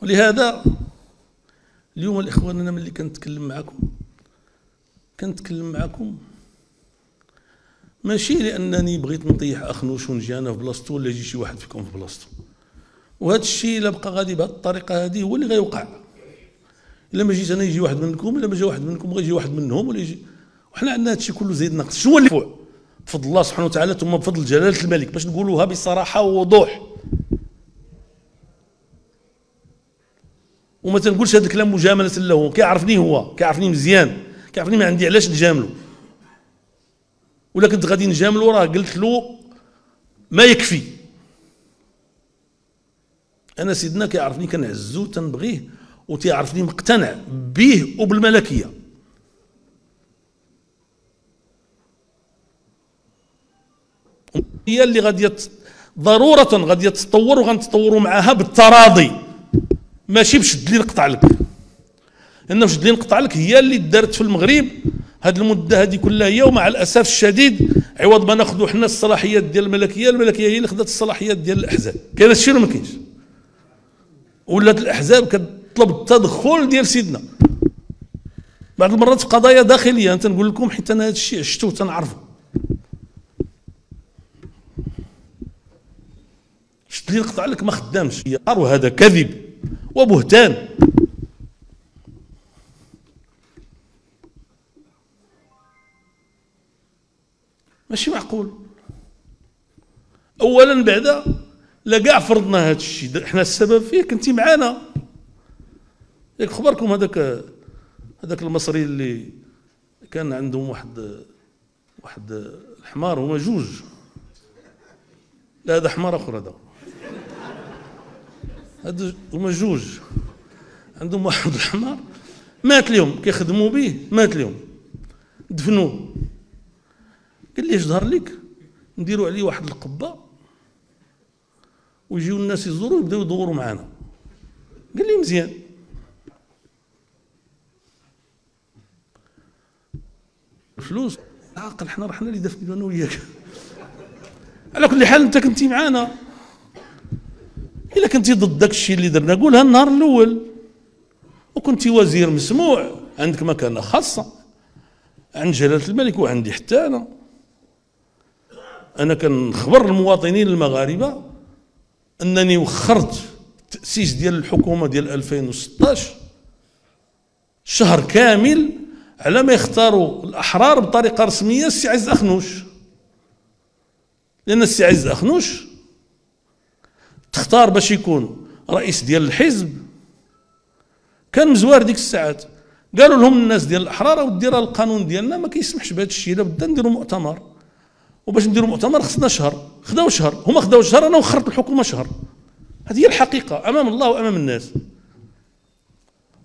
A: ولهذا اليوم الإخوان أنا ملي كنتكلم معكم كنتكلم معكم ماشي لأنني بغيت نطيح اخنوش ونجي أنا في بلاصتو ولا يجي شي واحد فيكم في بلاصتو. وهذا الشيء إلا بقى غادي بهذه الطريقة هذه هو اللي غيوقع. إلا ما جيت أنا يجي واحد منكم إلا ما جا واحد منكم غيجي واحد منهم ولا يجي. وحنا عندنا هذا الشيء كله زيد نقص. شنو اللي فوق بفضل الله سبحانه وتعالى ثم بفضل جلالة الملك. باش نقولوها بصراحة ووضوح. وما تنقولش هذا الكلام مجاملة له كيعرفني هو كيعرفني مزيان كيعرفني ما عندي علاش نجاملو. ولا كنت غادي نجاملو راه قلت له ما يكفي. أنا سيدنا كيعرفني كنعزو تنبغيه وتيعرفني مقتنع به وبالملكية. هي اللي غادي ضرورة غادي تتطور وغنتطوروا معها بالتراضي. ماشي بشد لي نقطع لك. لأنه بشد لي نقطع لك هي اللي دارت في المغرب هذه المدة هذه كلها هي ومع الأسف الشديد عوض ما ناخذوا حنا الصلاحيات ديال الملكية الملكية هي اللي خدات الصلاحيات ديال الأحزاب. كاين هذا الشيء ولا ما كاينش؟ ولات الأحزاب كتطلب التدخل ديال سيدنا. بعض المرات في قضايا داخلية انت نقول لكم حيت أنا هذا الشيء عشته تنعرفه شفت لي نقطع لك ما خدامش. وهذا كذب. وبهتان. ماشي معقول؟ اولا بعدا لا كاع فرضنا هذا الشيء. إحنا السبب فيه كنتي معانا. ياك خبركم هذاك هذاك المصري اللي كان عندهم واحد واحد الحمار هما جوج. لا هذا حمار آخر هذا. هذا هما جوج. عندهم واحد الحمار مات اليوم كيخدموا به مات اليوم. دفنوه. قال لي اش ظهر لك؟ نديروا عليه واحد القبة. ويجيو الناس يزوروا يبداو يدوروا معنا قال لي مزيان. فلوس. عاقل حنا رحنا اللي دفنوا أنا وياك. على كل حال انت كنتي معانا. إلا كنتي ضد داك الشيء اللي درنا. قولها النهار الأول. وكنتي وزير مسموع. عندك مكانة خاصة. عند جلالة الملك وعندي حتى أنا. أنا كنخبر المواطنين المغاربة أنني وخرت التاسيس ديال الحكومة ديال 2016 شهر كامل على ما يختاروا الأحرار بطريقة رسمية السي عز أخنوش. لأن السي عز أخنوش تختار باش يكون رئيس ديال الحزب. كان مزوار ديك الساعات. قالوا لهم الناس ديال الأحرار وديرها القانون ديالنا ما كيسمحش بهذا الشيء. لابد نديروا مؤتمر. وباش نديروا مؤتمر خصنا شهر. خداو شهر. هما خداو شهر أنا وخرت الحكومة شهر. هذه هي الحقيقة أمام الله وأمام الناس.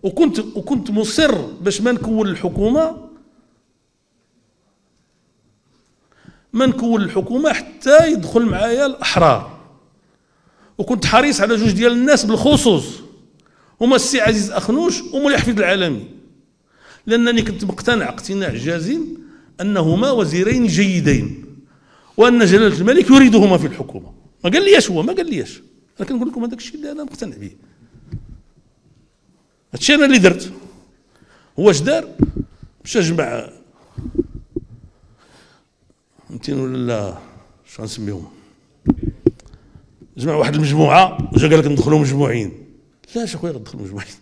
A: وكنت وكنت مصر باش ما نكون الحكومة. ما نكون الحكومة حتى يدخل معايا الأحرار. وكنت حريص على جوج ديال الناس بالخصوص. هما السي عزيز أخنوش ومولي حفيظ العالمي. لأنني كنت مقتنع اقتناع جازم أنهما وزيرين جيدين وأن جلالة الملك يريدهما في الحكومة. ما قال ليش هو ما قال ليش أنا كنقول لكم هذاك الشيء اللي أنا مقتنع به. هادشي أنا اللي درت. هو اش دار؟ مشى جمع 200 ولا لا شو غنسميهم؟ جمع واحد المجموعة وجا قال لك ندخلوا مجموعين. لا اش اخويا غندخلوا مجموعين.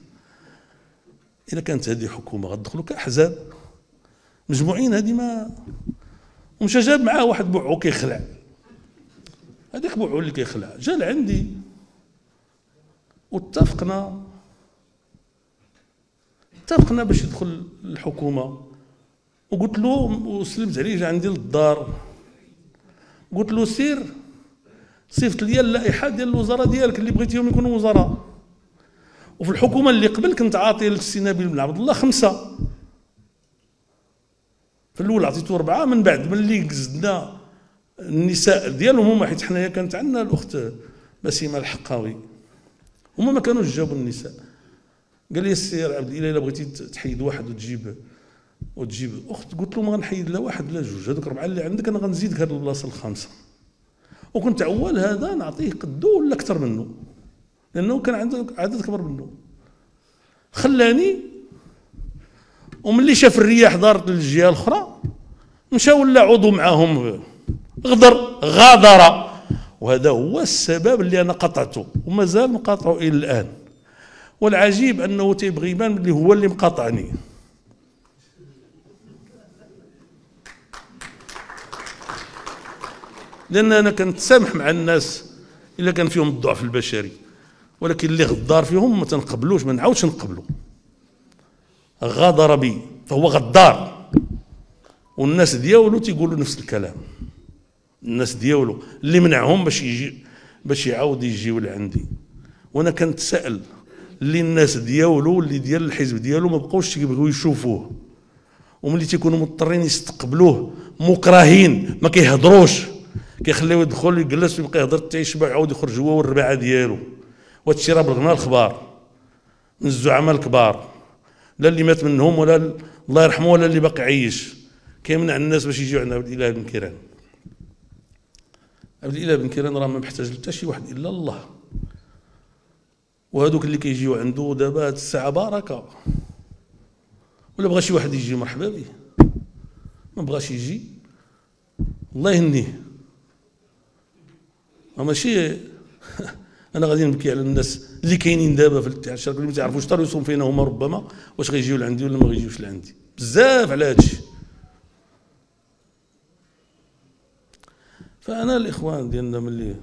A: اذا كانت هذه حكومة غتدخلوا كاحزاب مجموعين هذه ما ومشى جاب معاه واحد بوعو كيخلع. هذاك بوعو اللي كيخلع. جا لعندي واتفقنا اتفقنا باش يدخل الحكومة. وقلت له وسلمت عليه جا عندي للدار. قلت له سير صيفط لي اللائحة ديال الوزراء ديالك اللي بغيتيهم يكونوا وزراء. وفي الحكومة اللي قبل كنت عاطي للسي نبيل بن عبد الله خمسة. في الأول عطيته أربعة من بعد ملي قزدنا النساء ديالهم هما حيت حنايا كانت عندنا الأخت بسيمة الحقاوي. هما ما كانوش جابوا النساء. قال لي السير عبد الاله إلا بغيتي تحيد واحد وتجيب وتجيب أخت. قلت له ما غنحيد لا واحد لا جوج هذوك أربعة اللي عندك أنا غنزيدك هذه البلاصة الخامسة. وكنت عوال هذا نعطيه قدو ولا أكثر منه؟ لأنه كان عنده عدد كبر منه. خلاني وملي شاف الرياح دارت للجهة الأخرى مشى ولا عضو معاهم. غدر غادر. وهذا هو السبب اللي أنا قطعته ومازال مقاطعه إلى الآن. والعجيب أنه تيبغي يبان اللي هو اللي مقاطعني. لأن أنا كنتسامح مع الناس إلا كان فيهم الضعف البشري. ولكن اللي غدار فيهم ما تنقبلوش ما نعاودش نقبلو. غادر بي فهو غدار. والناس ديالو تيقولوا نفس الكلام. الناس ديالو اللي منعهم باش يجي باش يعاود يجيو لعندي وأنا كنتسائل اللي الناس ديالو اللي ديال الحزب ديالو ما بقاوش تيبغيو يشوفوه. وملي تيكونوا مضطرين يستقبلوه مكرهين ما كيهضروش. كيخليوه يدخل يجلس ويبقى يهضر حتى يشبع يعاود يخرج هو والرباعة ديالو. وهادشي راه بلغنا الخبار من الزعماء الكبار لا اللي مات منهم ولا الله يرحمه ولا اللي باقي عايش. كيمنع الناس باش يجيو عند عبد الإله بن كيران. عبد الإله بن كيران راه ما محتاج حتى شي واحد إلا الله. وهذوك اللي كيجيو عنده دابا هاد الساعة بركه ولا بغى شي واحد يجي مرحبا به ما بغاش يجي. الله يهنيه. ماشي. أنا غادي نبكي على الناس اللي كاينين دابا في الاتحاد الشرقي اللي ما تعرفوش طريقهم فينا هما ربما. واش غيجيو لعندي ولا ما غيجيوش لعندي؟ بزاف على هذا فأنا الإخوان ديالنا ملي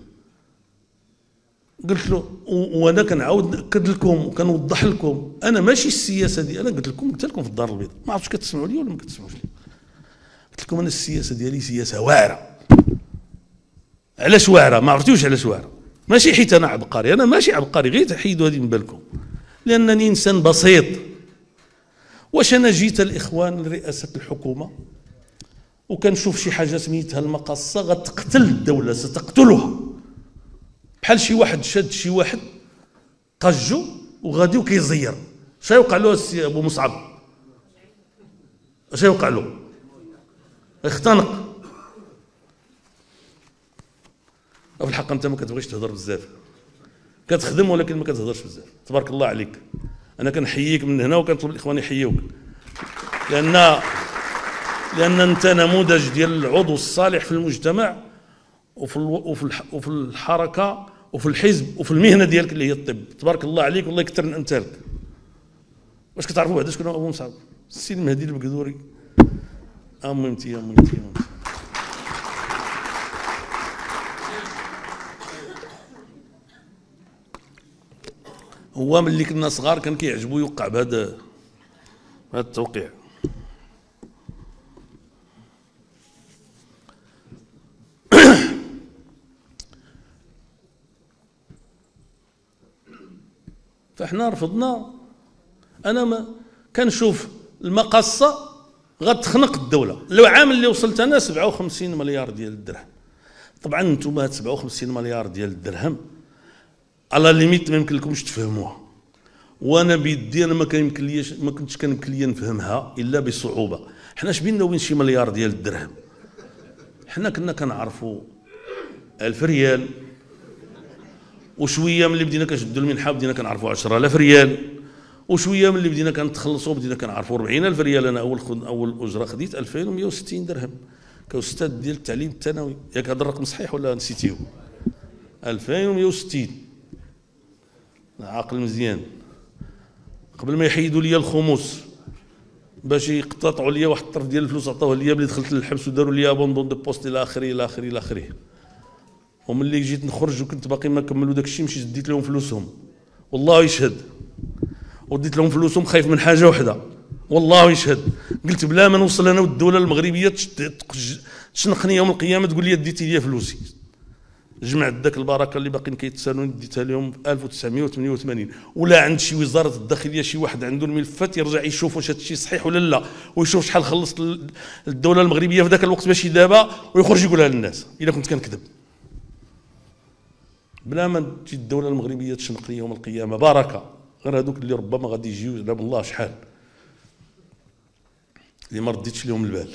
A: قلت له وأنا كنعاود ناكد لكم وكنوضح لكم. أنا ماشي السياسة دي أنا قلت لكم قلت لكم في الدار البيضاء. ما عرفتش كتسمعوا لي ولا ما كتسمعوش لي. قلت لكم أنا السياسة ديالي سياسة واعرة. علاش واعره ما عرفتوش علاش واعره ماشي حيت أنا عبقري أنا ماشي عبقري غير حيدوا هذه من بالكم. لأنني إنسان بسيط. واش أنا جيت الإخوان لرئاسة الحكومة وكنشوف شي حاجة سميتها المقصة غتقتل الدولة ستقتلها. بحال شي واحد شاد شي واحد قجو وغادي وكيزير. شنو يوقع له السي أبو مصعب؟ اش يوقع له؟ يختنق في الحق أنت ما كتبغيش تهضر بزاف. كتخدم ولكن ما كتهضرش بزاف. تبارك الله عليك. أنا كنحييك من هنا وكنطلب الإخوان يحيوك. لأن لأن أنت نموذج ديال العضو الصالح في المجتمع وفي وفي وفي الحركة وفي الحزب وفي المهنة ديالك اللي هي الطب. تبارك الله عليك والله يكثر من أمثالك. واش كتعرفوا بعدا شكون هو ابو مصعب. السي المهدي البقدوري. اميمتي يا اميمتي هو ملي كنا صغار كان كيعجبو يوقع بهذا هذا التوقيع. فاحنا رفضنا. أنا ما كنشوف المقصة غتخنق الدولة. العام اللي وصلت أنا 57 مليار ديال الدرهم. طبعا أنتم هاد 57 مليار ديال الدرهم على ليميت ما يمكن لكمش تفهموها. وأنا بيدي أنا ما كان يمكن ليش ما كنتش كان يمكن لي نفهمها إلا بصعوبة. حنا اش بينا وين شي مليار ديال الدرهم. حنا كنا كنعرفوا 1000 ريال. وشوية ملي بدينا كنشدوا المنحة بدينا كنعرفوا 10000 ريال. وشوية ملي بدينا كنتخلصوا بدينا كنعرفوا 40000 ريال. أنا أول خد أول أجرة خديت 2160 درهم. كأستاذ ديال التعليم الثانوي. ياك هذا الرقم صحيح ولا نسيتيه 2160 عاقل مزيان. قبل ما يحيدوا لي الخمس باش يقتطعوا لي واحد الطرف ديال الفلوس عطاوه لي ملي دخلت للحبس وداروا لي abandon de poste إلى آخره إلى آخره إلى آخره. وملي جيت نخرج وكنت باقي ما كملوا داك الشيء مشيت ديت لهم فلوسهم. والله يشهد. وديت لهم فلوسهم خايف من حاجة وحدة. والله يشهد. قلت بلا ما نوصل أنا والدولة المغربية تشنقني يوم القيامة تقول لي ديتي لي فلوسي. جمعت ذاك البركة اللي باقيين كيتسالوني ديتها لهم في 1988 ولا عند شي وزارة الداخلية شي واحد عنده الملفات يرجع يشوف واش هذا الشيء صحيح ولا لا ويشوف شحال خلصت الدولة المغربية في ذاك الوقت ماشي دابا ويخرج يقولها للناس إلا كنت كنكذب. بلا ما تجي الدولة المغربية تشنق لي يوم القيامة بركه غير هذوك اللي ربما غادي يجيو لا الله شحال. اللي ما رديتش لهم البال.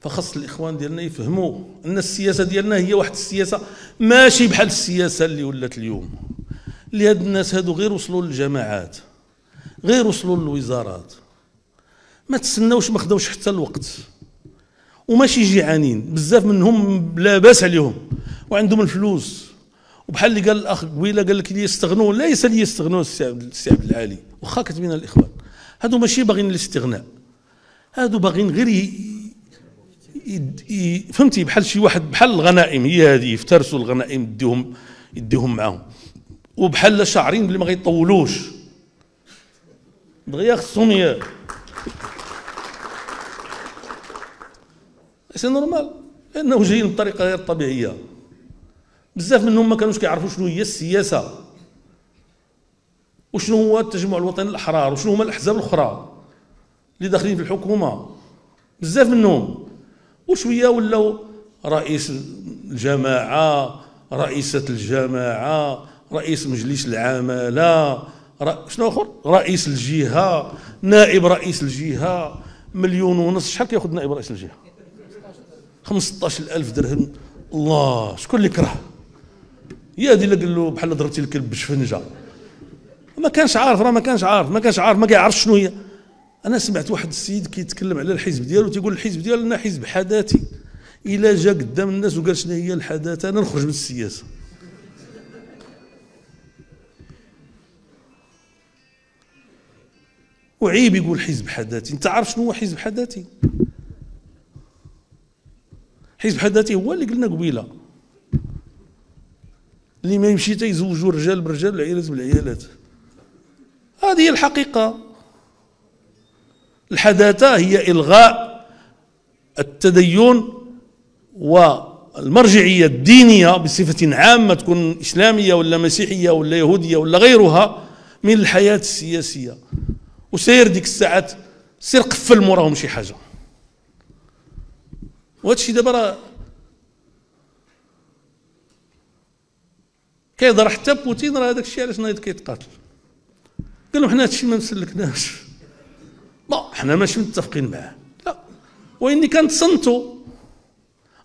A: فخص الإخوان ديالنا يفهموا أن السياسة ديالنا هي واحد السياسة ماشي بحال السياسة اللي ولات اليوم. اللي هاد الناس هادو غير وصلوا للجماعات غير وصلوا للوزارات. ما تسناوش ما خداوش حتى الوقت. وماشي جيعانين بزاف منهم لا باس عليهم وعندهم الفلوس. وبحال اللي قال الأخ قبيلة قال لك يستغنوا ليس ليستغنوا السي عبد العالي. واخا كتبين الإخوان هادو ماشي باغيين الاستغناء. هادو باغيين غير فهمتي؟ بحال شي واحد بحال الغنائم هي هذه يفترسوا الغنائم يديهم يديهم معاهم. وبحال شاعرين بلي ما غيطولوش. دغيا خصهم. c'est normal. لأنه جايين بطريقة غير طبيعية. بزاف منهم ما كانوش كيعرفوا شنو هي السياسة. وشنو هو التجمع الوطني الاحرار وشنو هما الأحزاب الأخرى اللي داخلين في الحكومة. بزاف منهم. وشوية ولاو رئيس الجماعة رئيسة الجماعة رئيس مجلس العمالة شنو آخر؟ رئيس الجهة نائب رئيس الجهة مليون ونص. شحال كياخذ نائب رئيس الجهة؟ 15000 درهم. الله شكون اللي كره؟ يا دي اللي قال له بحال ضربتي الكلب بشفنجة. ما كانش عارف راه ما كانش عارف ما كانش عارف ما كيعرفش شنو هي. أنا سمعت واحد السيد كيتكلم على الحزب ديالو تيقول الحزب ديالنا حزب حداثي. الا جا قدام الناس وقال شنو هي الحداثة؟ أنا نخرج من السياسة. وعيب يقول حزب حداثي. أنت عارف شنو هو حزب حداثي؟ حزب حداثي هو اللي قلنا قبيلة. اللي ما يمشي تيزوجوا الرجال بالرجال والعيالات بالعيالات هذه هي الحقيقة. الحداثة هي إلغاء التدين والمرجعية الدينية بصفة عامة تكون إسلامية ولا مسيحية ولا يهودية ولا غيرها من الحياة السياسية. وسير ديك الساعات سير قفل موراهم شي حاجة. وهذا الشيء دابا راه كيهضر حتى بوتين راه هذاك الشيء علاش نايض كيتقاتل؟ قال لهم حنا هذا الشيء ما مسلكناش. لا إحنا ماشي متفقين معاه. لا. وإني كنتصنتو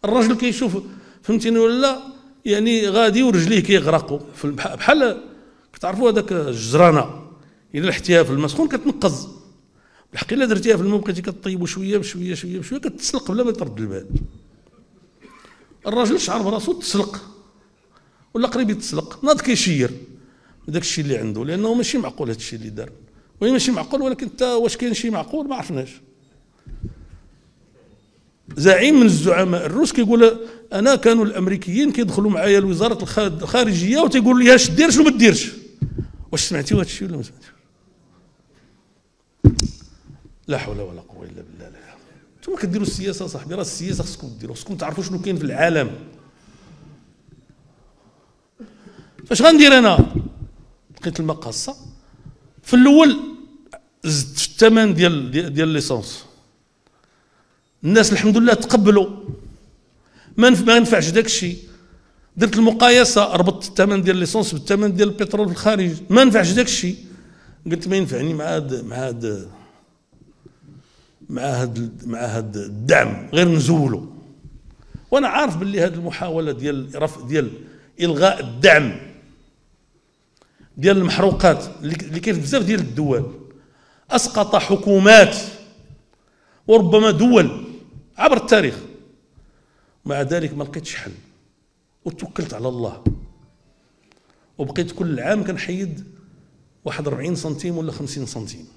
A: الراجل كيشوف فهمتيني ولا يعني غادي ورجليه كيغرقوا. بحال كتعرفوا هذاك الجزرانة. الا لحتيها في الماء سخون كتنقز. بالحق إلا درتيها في الماء بقيتي كطيبوا شوية بشوية شوية بشوية كتسلق بلا ما ترد البال. الراجل شعر براسو تسلق. ولا قريب يتسلق. ناض كيشير. داك الشيء اللي عنده لأنه ماشي معقول هذا الشيء اللي دار. وهي ماشي معقول ولكن انت واش كاين شيء معقول ما عرفناش. زعيم من الزعماء الروس كيقول أنا كانوا الأمريكيين كيدخلوا معايا لوزارة الخارجية وتيقولوا لي اش دير شنو ما ديرش واش سمعتي هذا الشيء ولا ما سمعتيش؟ لا حول ولا قوة إلا بالله. أنتم كديروا السياسة صاحبي راه السياسة خصكم ديروا خصكم تعرفوا شنو كاين في العالم. فاش غندير أنا؟ لقيت المقاصه في الأول زدت في الثمن ديال ديال ليسونس الناس الحمد لله تقبلوا. ما ما ينفعش داك الشيء. درت المقايسة ربطت الثمن ديال ليسونس بالثمن ديال البترول في الخارج. ما نفعش داك الشيء. قلت ما ينفعني مع هاد مع هاد مع هاد مع هاد الدعم غير نزولو. وأنا عارف باللي هذه المحاولة ديال رفع ديال إلغاء الدعم ديال المحروقات اللي كاين بزاف ديال الدول. أسقط حكومات. وربما دول عبر التاريخ. مع ذلك ما لقيتش حل. وتوكلت على الله. وبقيت كل عام كنحيد واحد 40 سنتيم ولا 50 سنتيم.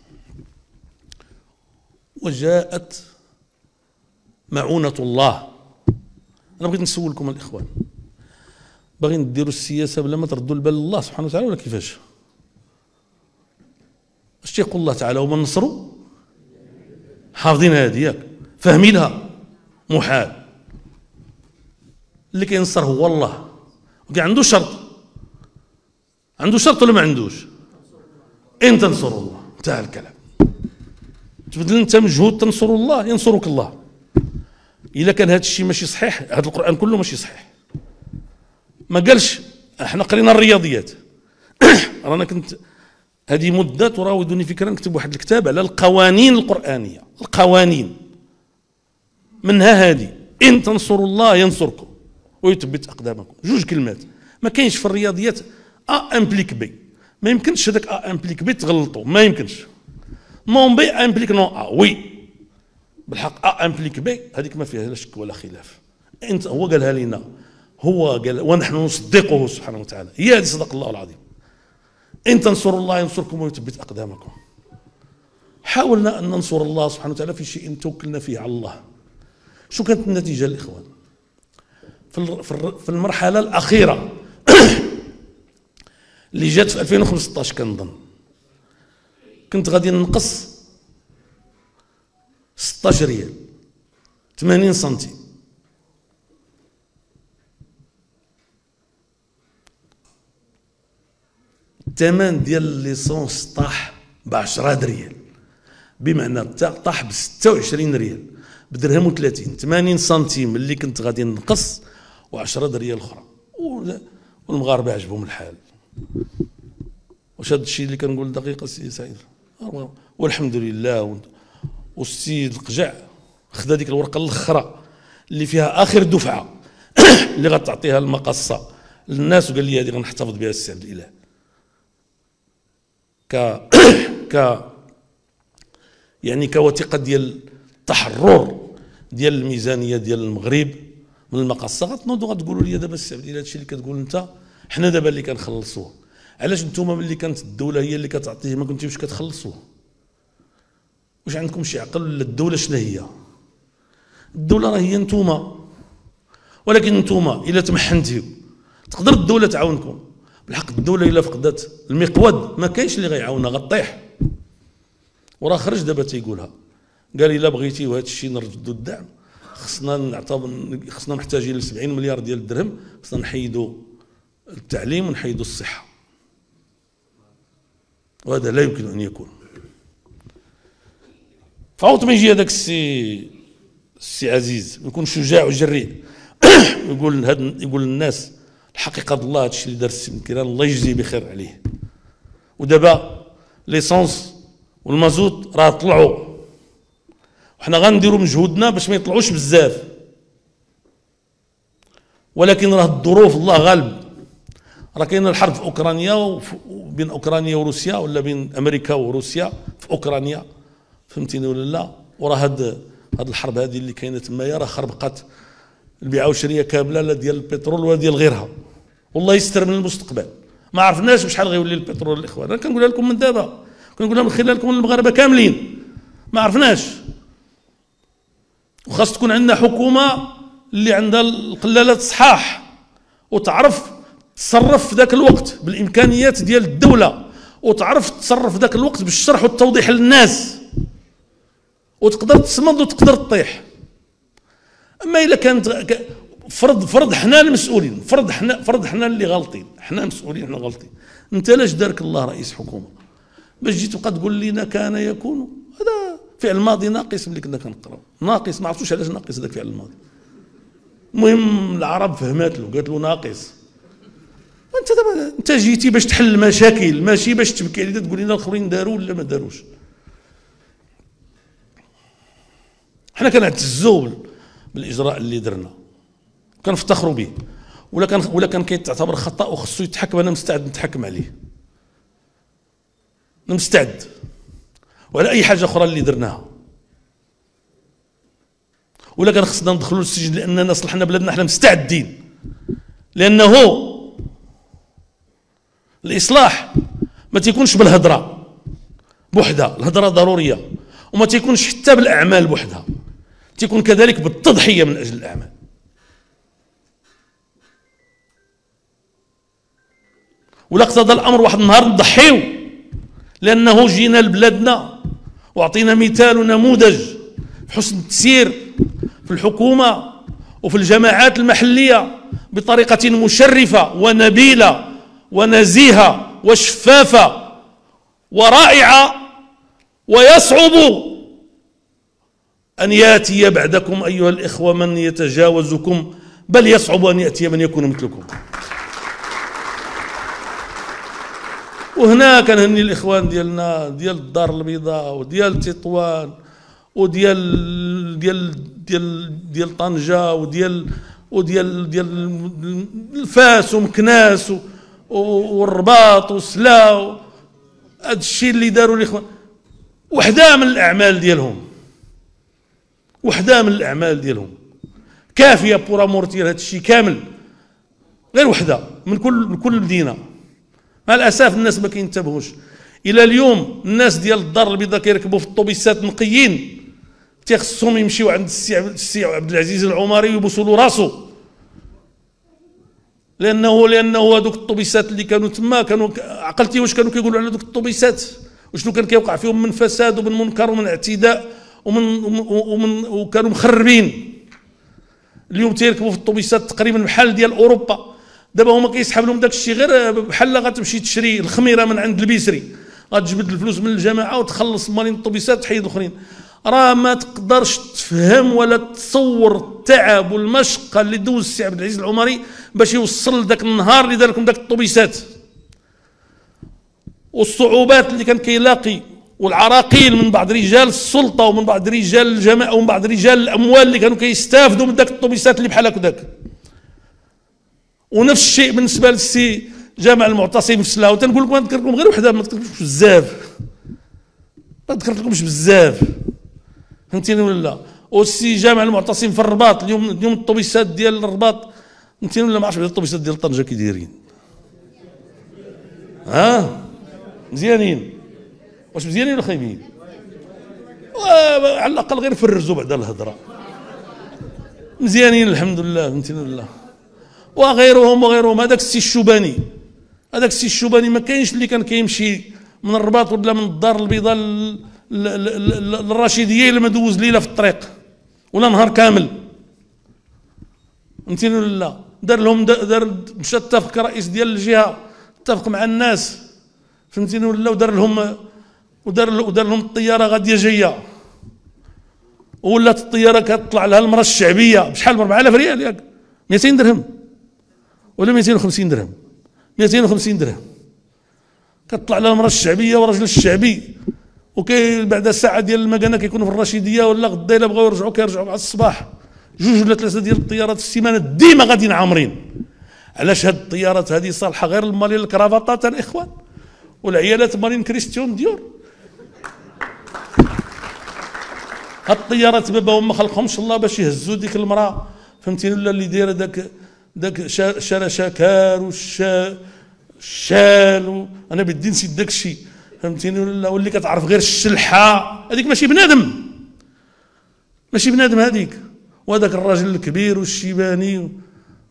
A: وجاءت معونة الله. أنا بغيت نسولكم الإخوان. باغي نديروا السياسة بلا ما تردوا البال لله سبحانه وتعالى ولا كيفاش؟ اش تيقول الله تعالى؟ ومن نصروا؟ حافظين هذه ياك. فاهمينها محال. اللي كينصر هو الله. وكي عنده شرط. عنده شرط ولا ما عندوش؟ إن تنصروا الله. انتهى الكلام. تبذل أنت مجهود تنصر الله ينصرك الله. اذا كان هذا الشيء ماشي صحيح. هذا القرآن كله ماشي صحيح. ما قالش إحنا قرينا الرياضيات. رانا كنت هذه مدة تراودني فكرة نكتب واحد الكتاب على القوانين القرآنية. القوانين. منها هذه. إن تنصروا الله ينصركم. ويثبت أقدامكم. جوج كلمات. ما كاينش في الرياضيات A implique B. ما يمكنش هذاك A implique B تغلطوا ما يمكنش. non B implique non A oui بالحق A implique B هذيك ما فيها لا شك ولا خلاف. انت هو قالها لنا هو قال ونحن نصدقه سبحانه وتعالى. هي هذه صدق الله العظيم. إن تنصروا الله ينصركم ويثبت أقدامكم. حاولنا أن ننصر الله سبحانه وتعالى في شيء توكلنا فيه على الله. شو كانت النتيجة الإخوان؟ في المرحلة الأخيرة. اللي جات في 2015 كنظن. كنت غادي ننقص 16 ريال 80 سنتيم. الثمن ديال l'essence طاح ب 10 ريال بمعنى طاح ب 26 ريال. بدرهم و30 80 سنتيم اللي كنت غادي نقص و10 ريال أخرى. والمغاربة عجبهم الحال. واش هذا الشيء اللي كنقول دقيقة سي سعيد؟ والحمد لله. والسيد القجع خدا ديك الورقة الأخرى اللي فيها آخر دفعة اللي غتعطيها المقصة. للناس وقال لي هذه غنحتفظ بها السعد الإله. ك ك يعني كوثيقة ديال التحرر ديال الميزانية ديال المغرب من المقصه غتنوضوا غتقولوا لي دابا السي عبد هادشي اللي كتقول أنت حنا دابا اللي كنخلصوه. علاش نتوما ملي كانت الدولة هي اللي كتعطيه ما كنتيوش كتخلصوه؟ واش عندكم شي عقل ولا الدولة شنو هي؟ الدولة راه هي نتوما. ولكن نتوما إلا تمحنتيو تقدر الدولة تعاونكم. بالحق الدولة إلا فقدت المقود ما كاينش اللي غيعاونها غطيح. وراه خرج دابا تيقولها. قال إلا بغيتي وهذا الشيء نردوا الدعم خصنا نعتبر خصنا محتاجين ل 70 مليار ديال الدرهم خصنا نحيدوا التعليم ونحيدوا الصحة. وهذا لا يمكن أن يكون. فعوض ما يجي هذاك السي السي عزيز يكون شجاع وجريء. يقول هاد يقول للناس الحقيقة الله هذا الشيء اللي دار السي كيران الله يجزيه بخير عليه. ودابا l'essence والمازوت راه طلعوا. وحنا غنديروا مجهودنا باش ما يطلعوش بزاف. ولكن راه الظروف الله غالب. راه كاينة الحرب في أوكرانيا بين أوكرانيا وروسيا ولا بين أمريكا وروسيا في أوكرانيا. فهمتيني ولا لا؟ وراه هاد هاد الحرب هذه اللي كاينة تمايا راه خربقات البيعة والشريه كاملة لا ديال البترول ولا ديال غيرها. والله يستر من المستقبل. ما عرفناش بشحال غيولي البترول الإخوان. أنا كنقولها لكم من دابا. كنقولها من خلالكم المغاربة كاملين. ما عرفناش. وخاص تكون عندنا حكومة اللي عندها القلالات الصحاح وتعرف تصرف في ذاك الوقت بالإمكانيات ديال الدولة وتعرف تصرف في ذاك الوقت بالشرح والتوضيح للناس. وتقدر تصمد وتقدر تطيح. أما اذا كانت فرض فرض حنا المسؤولين فرض حنا فرض حنا اللي غالطين حنا مسؤولين حنا غالطين. أنت لاش دارك الله رئيس حكومة؟ باش جيت تبقى تقول لنا كان يكون هذا فعل ماضي ناقص ملي كنا كنقراو. ناقص ما عرفتوش علاش ناقص هذاك الفعل الماضي المهم العرب فهمت له قالت له ناقص. أنت دابا أنت جيتي باش تحل المشاكل ماشي باش تبكي علينا تقول لنا الآخرين داروا ولا ما داروش. حنا كنعتزوا. بالإجراء اللي درنا. كنفتخروا به. ولا كان ولا كان كيتعتبر خطأ وخصو يتحكم أنا مستعد نتحكم عليه. أنا مستعد. وعلى أي حاجة أخرى اللي درناها. ولا كان خصنا ندخلوا للسجن لأننا صلحنا بلادنا حنا مستعدين. لأنه الإصلاح ما تيكونش بالهضره بوحدها الهضره ضرورية. وما تيكونش حتى بالأعمال بوحدها تيكون كذلك بالتضحية من أجل الأعمال. ولا اقتضى الأمر واحد النهار نضحيو لأنه جينا لبلادنا وأعطينا مثال ونموذج حسن التسيير في الحكومة وفي الجماعات المحلية بطريقة مشرفة ونبيلة ونزيهة وشفافة ورائعة ويصعب أن ياتي بعدكم أيها الإخوة من يتجاوزكم بل يصعب أن يأتي من يكون مثلكم. وهنا كنهني الإخوان ديالنا ديال الدار البيضاء وديال تطوان وديال ديال ديال ديال طنجة وديال وديال ديال الفاس ومكناس والرباط وسلا هذا الشيء اللي داروا الإخوان. وحدة من الأعمال ديالهم. وحده من الأعمال ديالهم. كافية pour amortir هذا الشيء كامل. غير وحده من كل من كل مدينة. مع الأسف الناس ما كينتبهوش. إلى اليوم الناس ديال الدار البيضاء كيركبوا في الطوبيسات نقيين. تيخصهم يمشيو عند السي عبد العزيز العمري ويبوسوا راسو. لأنه لأنه هذوك الطوبيسات اللي كانوا تما كانوا عقلتي واش كانوا كيقولوا على ذوك الطوبيسات؟ وشنو كان كيوقع فيهم من فساد ومن منكر ومن اعتداء؟ ومن ومن وكانوا مخربين. اليوم تيركبوا في الطوبيسات تقريبا بحال ديال أوروبا. دابا هما كيسحب لهم داك الشيء غير بحال غتمشي تشري الخميرة من عند البيسري. غتجبد الفلوس من الجماعه وتخلص مالين الطوبيسات تحيد الاخرين راه ما تقدرش تفهم ولا تصور التعب والمشقه اللي دوز السي عبد العزيز العمري باش يوصل لذاك النهار اللي دار لكم ذاك الطوبيسات والصعوبات اللي كان كيلاقي. والعراقيل من بعض رجال السلطة ومن بعض رجال الجماعة ومن بعض رجال الأموال اللي كانوا كيستافدوا من ذاك الطوبيسات اللي بحال هكذاك. ونفس الشيء بالنسبة للسي جامع المعتصم في السلاوة. تنقول لكم نذكر لكم غير وحدة ما نذكركمش بزاف. ما ذكرت لكمش بزاف. فهمتيني ولا لا؟ والسي جامع المعتصم في الرباط اليوم اليوم الطوبيسات ديال الرباط فهمتيني ولا ما عرفتش الطوبيسات ديال طنجة كي دايرين؟ ها؟ مزيانين. واش مزيانين ولا خايبين على الأقل غير فرزوا بعد الهضرة. مزيانين الحمد لله فهمتيني ولا لا؟ وغيرهم وغيرهم هذاك السي الشوباني. هذاك السي الشوباني ما كاينش اللي كان كيمشي من الرباط ولا من الدار البيضاء للرشيديه الا ما دوز ليلة في الطريق. ولا نهار كامل. فهمتيني ولا لا؟ دار لهم دار مشى اتفق كرئيس ديال الجهة اتفق مع الناس. فهمتيني ولا ودار لهم ودار ودار لهم الطيارة غادية جاية. ولات الطيارة كتطلع لها المرأة الشعبية. بشحال ب 4000 ريال ياك؟ 200 درهم. ولا 250 درهم. 250 درهم. كتطلع لها المرأة الشعبية والرجل الشعبي. وكي بعد ساعة ديال المكانة كيكونوا في الرشيدية ولا غدا إلا بغاو يرجعوا كيرجعوا مع الصباح. جوج ولا ثلاثة ديال الطيارات في السيمانة ديما غاديين عامرين. علاش هاد الطيارات هذه صالحة غير المالين الكرافطات الإخوان؟ والعيالات مالين كريستيون ديور هاد الطيارات بابا ما خلقهمش الله باش يهزوا ديك المرأة. فهمتيني ولا اللي دايرة داك داك شارع شاكار والشا الشال أنا بدي نسيت داك الشيء. فهمتيني ولا واللي كتعرف غير الشلحة. هذيك ماشي بنادم. ماشي بنادم هذيك. وهذاك الراجل الكبير والشيباني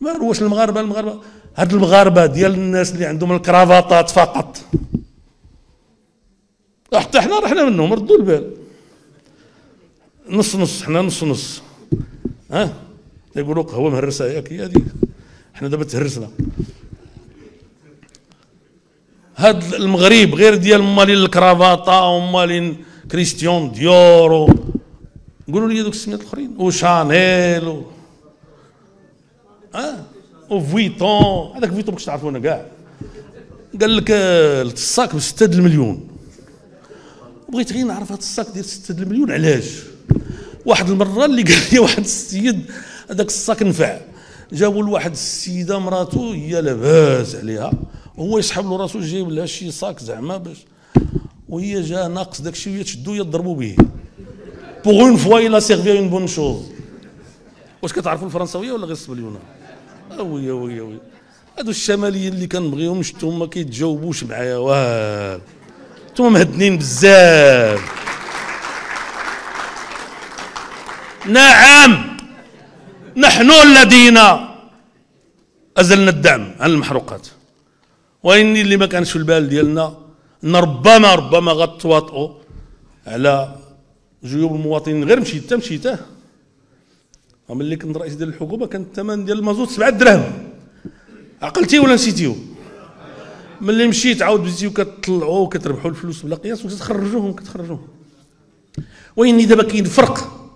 A: ما واش المغاربة المغاربة؟ هاد المغاربة ديال الناس اللي عندهم الكرافاطات فقط. حتى حنا رحنا منهم ردوا البال. نص نص حنا نص نص. ها؟ يقولوا قهوة مهرسه ياك هي هذيك حنا دابا تهرسنا. هاد المغرب غير ديال مالين الكرافاطة ومالين Christian Dior قولوا لي دوك السميات الأخرين. و Chanel و... آه و Vuitton هذاك Vuitton ماكش تعرفونا كاع. قال لك ال sac ب 6 المليون. بغيت غير نعرف هذا ال sac ديال 6 المليون علاش؟ واحد المرة اللي قال لي واحد السيد هذاك ال sac نفع. جابوا لواحد السيدة مراته هي لاباس عليها. هو يسحب له راسو جايب لها شي صاك زعما باش وهي جا ناقص داك الشيء وهي تشدو يضربوا به. pour une fois il a servi à une bonne chose واش كتعرفوا الفرنساوية ولا غير السبليونة؟ oui oui oui. هادو الشماليين اللي كنبغيهم شتو ما كيتجاوبوش معايا والو أنتم مهدنين بزاف. نعم. نحن الذين أزلنا الدعم عن المحروقات. وإني اللي ما كانش في البال ديالنا أن ربما ربما غتواطئوا على جيوب المواطنين غير مشيته مشيته ملي كنت رئيس ديال الحكومة كان الثمن ديال المازوت 7 دراهم. عقلتي ولا نسيتيو؟ ملي مشيت عاود بديتيو كتطلعوا وكتربحوا الفلوس بلا قياس وكتخرجوهم كتخرجوهم. وإني دابا كاين فرق.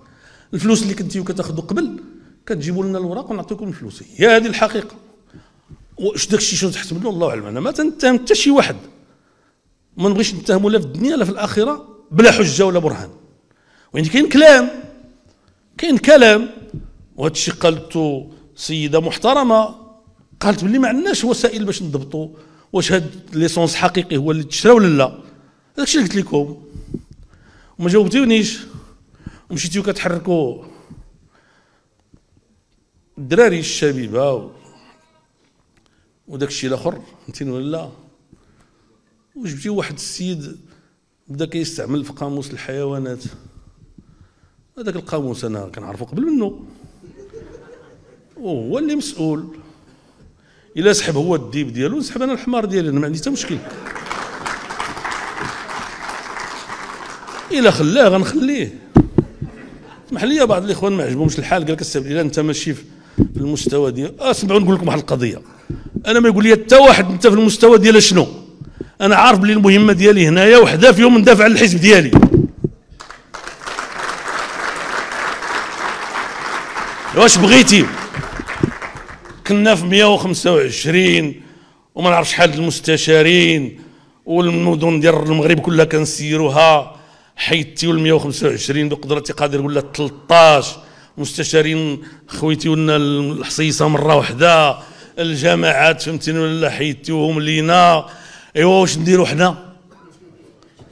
A: الفلوس اللي كنتيو كتاخذوا قبل كتجيبوا لنا الوراق ونعطيكم الفلوس. هي هذه الحقيقة. واش داك الشيء شنو تحت منه الله اعلم أنا ما تنتهم حتى شي واحد. ما نبغيش نتهموا لا في الدنيا لا في الآخرة بلا حجة ولا برهان. وين كاين كلام كاين كلام وهذا الشيء قالته سيدة محترمة قالت بلي ما عندناش وسائل باش نضبطوا واش هاد l'essence حقيقي هو اللي تشرى ولا لا. هذاك الشيء اللي قلت لكم. وما جاوبتونيش ومشيتيو كتحركوا الدراري الشبيبة وداك الشيء الآخر فهمتيني ولا؟ وجبتي واحد السيد بدا كيستعمل في قاموس الحيوانات. هذاك القاموس أنا كنعرفو قبل منه وهو اللي مسؤول. إلا سحب هو الديب ديالو نسحب أنا الحمار ديالي أنا ما عندي حتى مشكل. إلا خلاه غنخليه. اسمح لي بعض الإخوان ما عجبهمش الحال قال لك السبب أنت ماشي في المستوى ديال اسمعوا نقول لكم واحد القضية. أنا ما يقول لي حتى واحد أنت في المستوى ديال شنو؟ أنا عارف بلي المهمة ديالي هنايا وحدة فيهم ندافع على الحزب ديالي. واش بغيتي؟ كنا في 125 وما نعرف شحال المستشارين والمدن ديال المغرب كلها كنسيروها. حيدتي ال 125 بقدرتي قادر ولا 13 مستشارين خويتي لنا الحصيصة مرة واحدة الجماعات فهمتيني ولا حيدتوهم لينا. أيوا واش نديروا حنا؟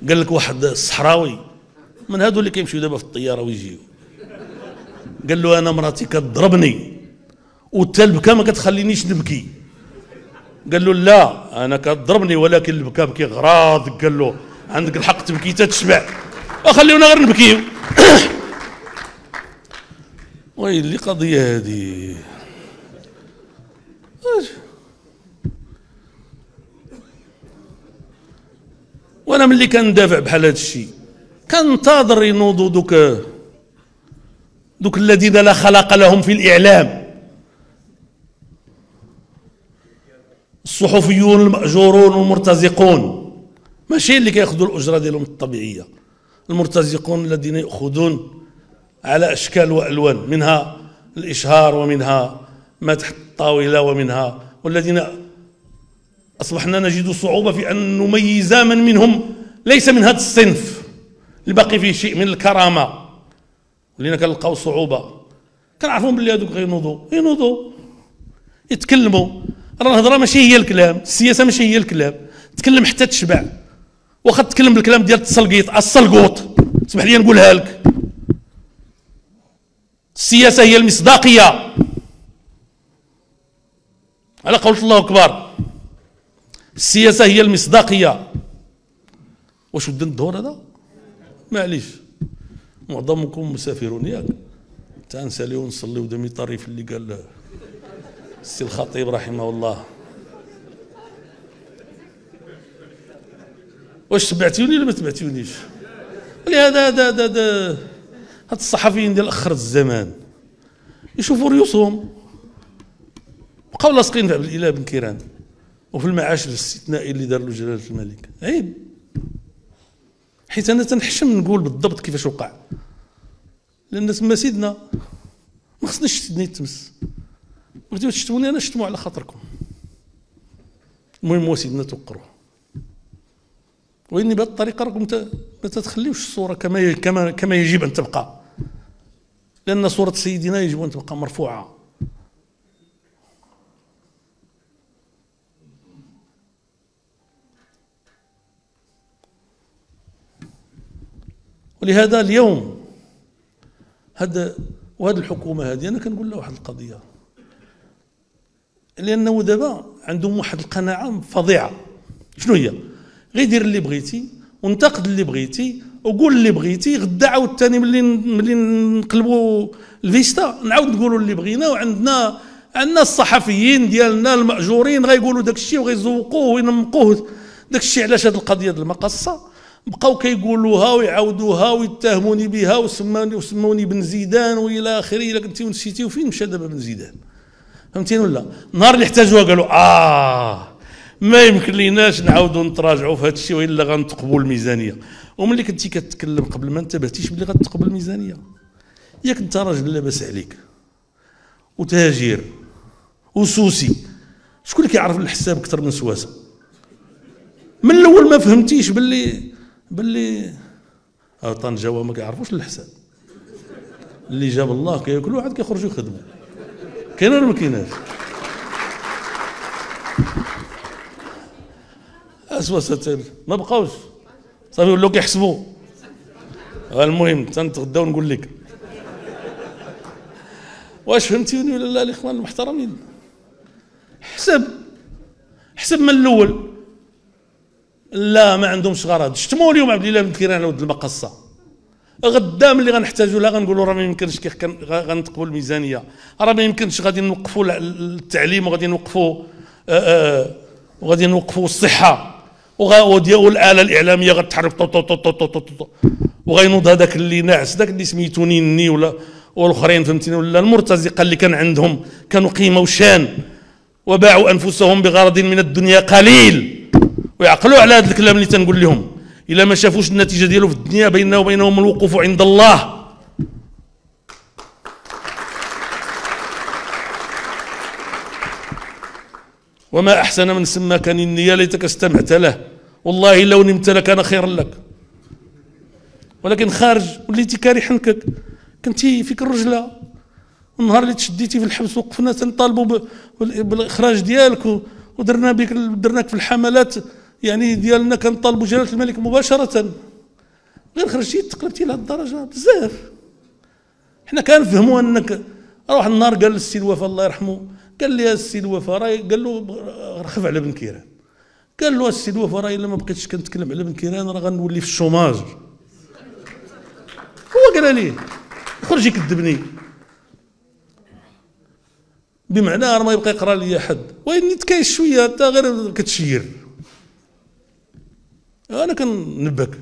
A: قال لك واحد الصحراوي من هادو اللي كيمشيو دابا في الطيارة ويجيو. قال له أنا مراتي كتضربني. وتا البكا ما كتخلينيش نبكي. قال له لا أنا كتضربني ولكن البكا بكي غراض. قال له عندك الحق تبكي تتشبع. خليونا غير نبكيو ويلي قضيه هذه. وأنا ملي كندافع بحال هذا الشيء كنتظر ينوضوا دوك دوك الذين لا خلق لهم في الإعلام. الصحفيون المأجورون والمرتزقون ماشي اللي كيأخذوا الأجرة ديالهم الطبيعية. المرتزقون الذين ياخذون على أشكال وألوان منها الإشهار ومنها ما تحت الطاولة ومنها والذين أصبحنا نجد صعوبة في أن نميز من منهم ليس من هذا الصنف اللي باقي فيه شيء من الكرامة. ولينا كنلقاو صعوبة. كنعرفهم باللي هذوك غينوضوا ينوضوا يتكلموا. راه الهضرة ماشي هي الكلام السياسة ماشي هي الكلام. تكلم حتى تشبع. واخا تكلم بالكلام ديال التسلقيط السلقوط. اسمح لي نقولها لك. السياسة هي المصداقية. على قول الله أكبر. السياسة هي المصداقية. واش ودنا الدور هذا؟ معليش. معظمكم مسافرون ياك. تا نساليو نصليو دمي طريف اللي قال السي الخطيب رحمه الله. واش تبعتوني ولا ما تبعتونيش ولهذا هذا هذا هاد الصحفيين ديال أخر الزمان يشوفوا ريوسهم بقاو لاصقين في الاله بن كيران وفي المعاش الاستثنائي اللي دار له جلالة الملك. عيب. حيت أنا تنحشم نقول بالضبط كيفاش وقع. لأن تما سيدنا ما خصنيش سيدنا يتمس. بغيتو تشتموني أنا شتموا على خاطركم. المهم هو سيدنا توقروه. وإني بهذه الطريقة راكم ما تتخليوش الصورة كما كما كما يجب أن تبقى. لأن صورة سيدنا يجب أن تبقى مرفوعة. ولهذا اليوم هذا وهذه الحكومة هذه أنا كنقول لها واحد القضية. لأنه دابا عندهم واحد القناعة فظيعة. شنو هي؟ غير دير اللي بغيتي وانتقد اللي بغيتي وقول اللي بغيتي غدا عاود ثاني ملي ملي نقلبوا الفيستا نعاود نقولوا اللي بغينا وعندنا عندنا الصحفيين ديالنا المأجورين غيقولوا داك الشيء وغيزوقوه وينمقوه. داك الشيء علاش هذه القضية ديال المقصة؟ بقاو كيقولوها ويعاودوها ويتهموني بها وسموني وسموني بن زيدان وإلى آخره إلا كنتي نسيتي وفين مشى دابا بن زيدان. فهمتيني ولا؟ نهار اللي احتاجوها قالوا آه ما يمكن ليناش نعاودوا نتراجعوا في هذا الشيء وإلا غنتقبوا الميزانية. وملي كنتي كتكلم قبل ما انتبهتيش بلي غتقبل الميزانية. ياك انت راجل لاباس عليك. وتاجر وسوسي. شكون اللي كيعرف الحساب أكثر من سواسة؟ من الأول ما فهمتيش باللي باللي طنجة ما كيعرفوش الحساب. اللي جاب الله كياكلوا عاد كيخرجوا يخدموا كاين ولا ما كايناش؟ أسوأ ما بقاوش. صافي ولاو كيحسبوا المهم تنتغداو ونقول لك. واش فهمتيني ولا لا الإخوان المحترمين؟ حسب. حسب من الأول. لا ما عندهمش غرض. شتموا اليوم عبد الله بن كيران ولد المقصه غدا ملي غنحتاجوا لها غنقولوا راه ما يمكنش غنتقبوا الميزانية. راه ما يمكنش. غادي نوقفوا التعليم وغادي نوقفوا وغادي نوقفوا الصحة. والآلة الإعلامية غتحرك طو طو طو طو طو طو. طو وغينوض هذاك اللي ناعس. ذاك اللي سميتو نيني ولا والأخرين فهمتيني ولا. المرتزقة اللي كان عندهم كانوا قيمه وشان وباعوا أنفسهم بغرض من الدنيا قليل. ويعقلوا على هذا الكلام اللي تنقول لهم. إلا ما شافوش النتيجة ديالو في الدنيا بيننا وبينهم الوقوف عند الله. وما أحسن من سماك النية ليتك استمعت له. والله لو نمت لكان خيرا لك. ولكن خارج وليتي كاري حنكك كنتي فيك الرجلة. النهار اللي تشديتي في الحبس وقفنا تنطالبوا بالإخراج ديالك ودرنا بك درناك في الحملات يعني ديالنا كنطالبوا جلالة الملك مباشرة. غير خرجتي تقلبتي لهذه الدرجة بزاف. حنا كنفهموا أنك واحد النهار قال للسي الوفا الله يرحمه قال لي السي الوفا راه قال له رخف على بن كيران. قال له السي الوفا راه إلا ما بقيتش كنتكلم على بن كيران راه غنولي في ال chômage. هو قال لي خرج يكذبني بمعنى راه ما يبقى يقرأ لي حد وإني تكايش شوية حتى غير كتشير. أنا كننبك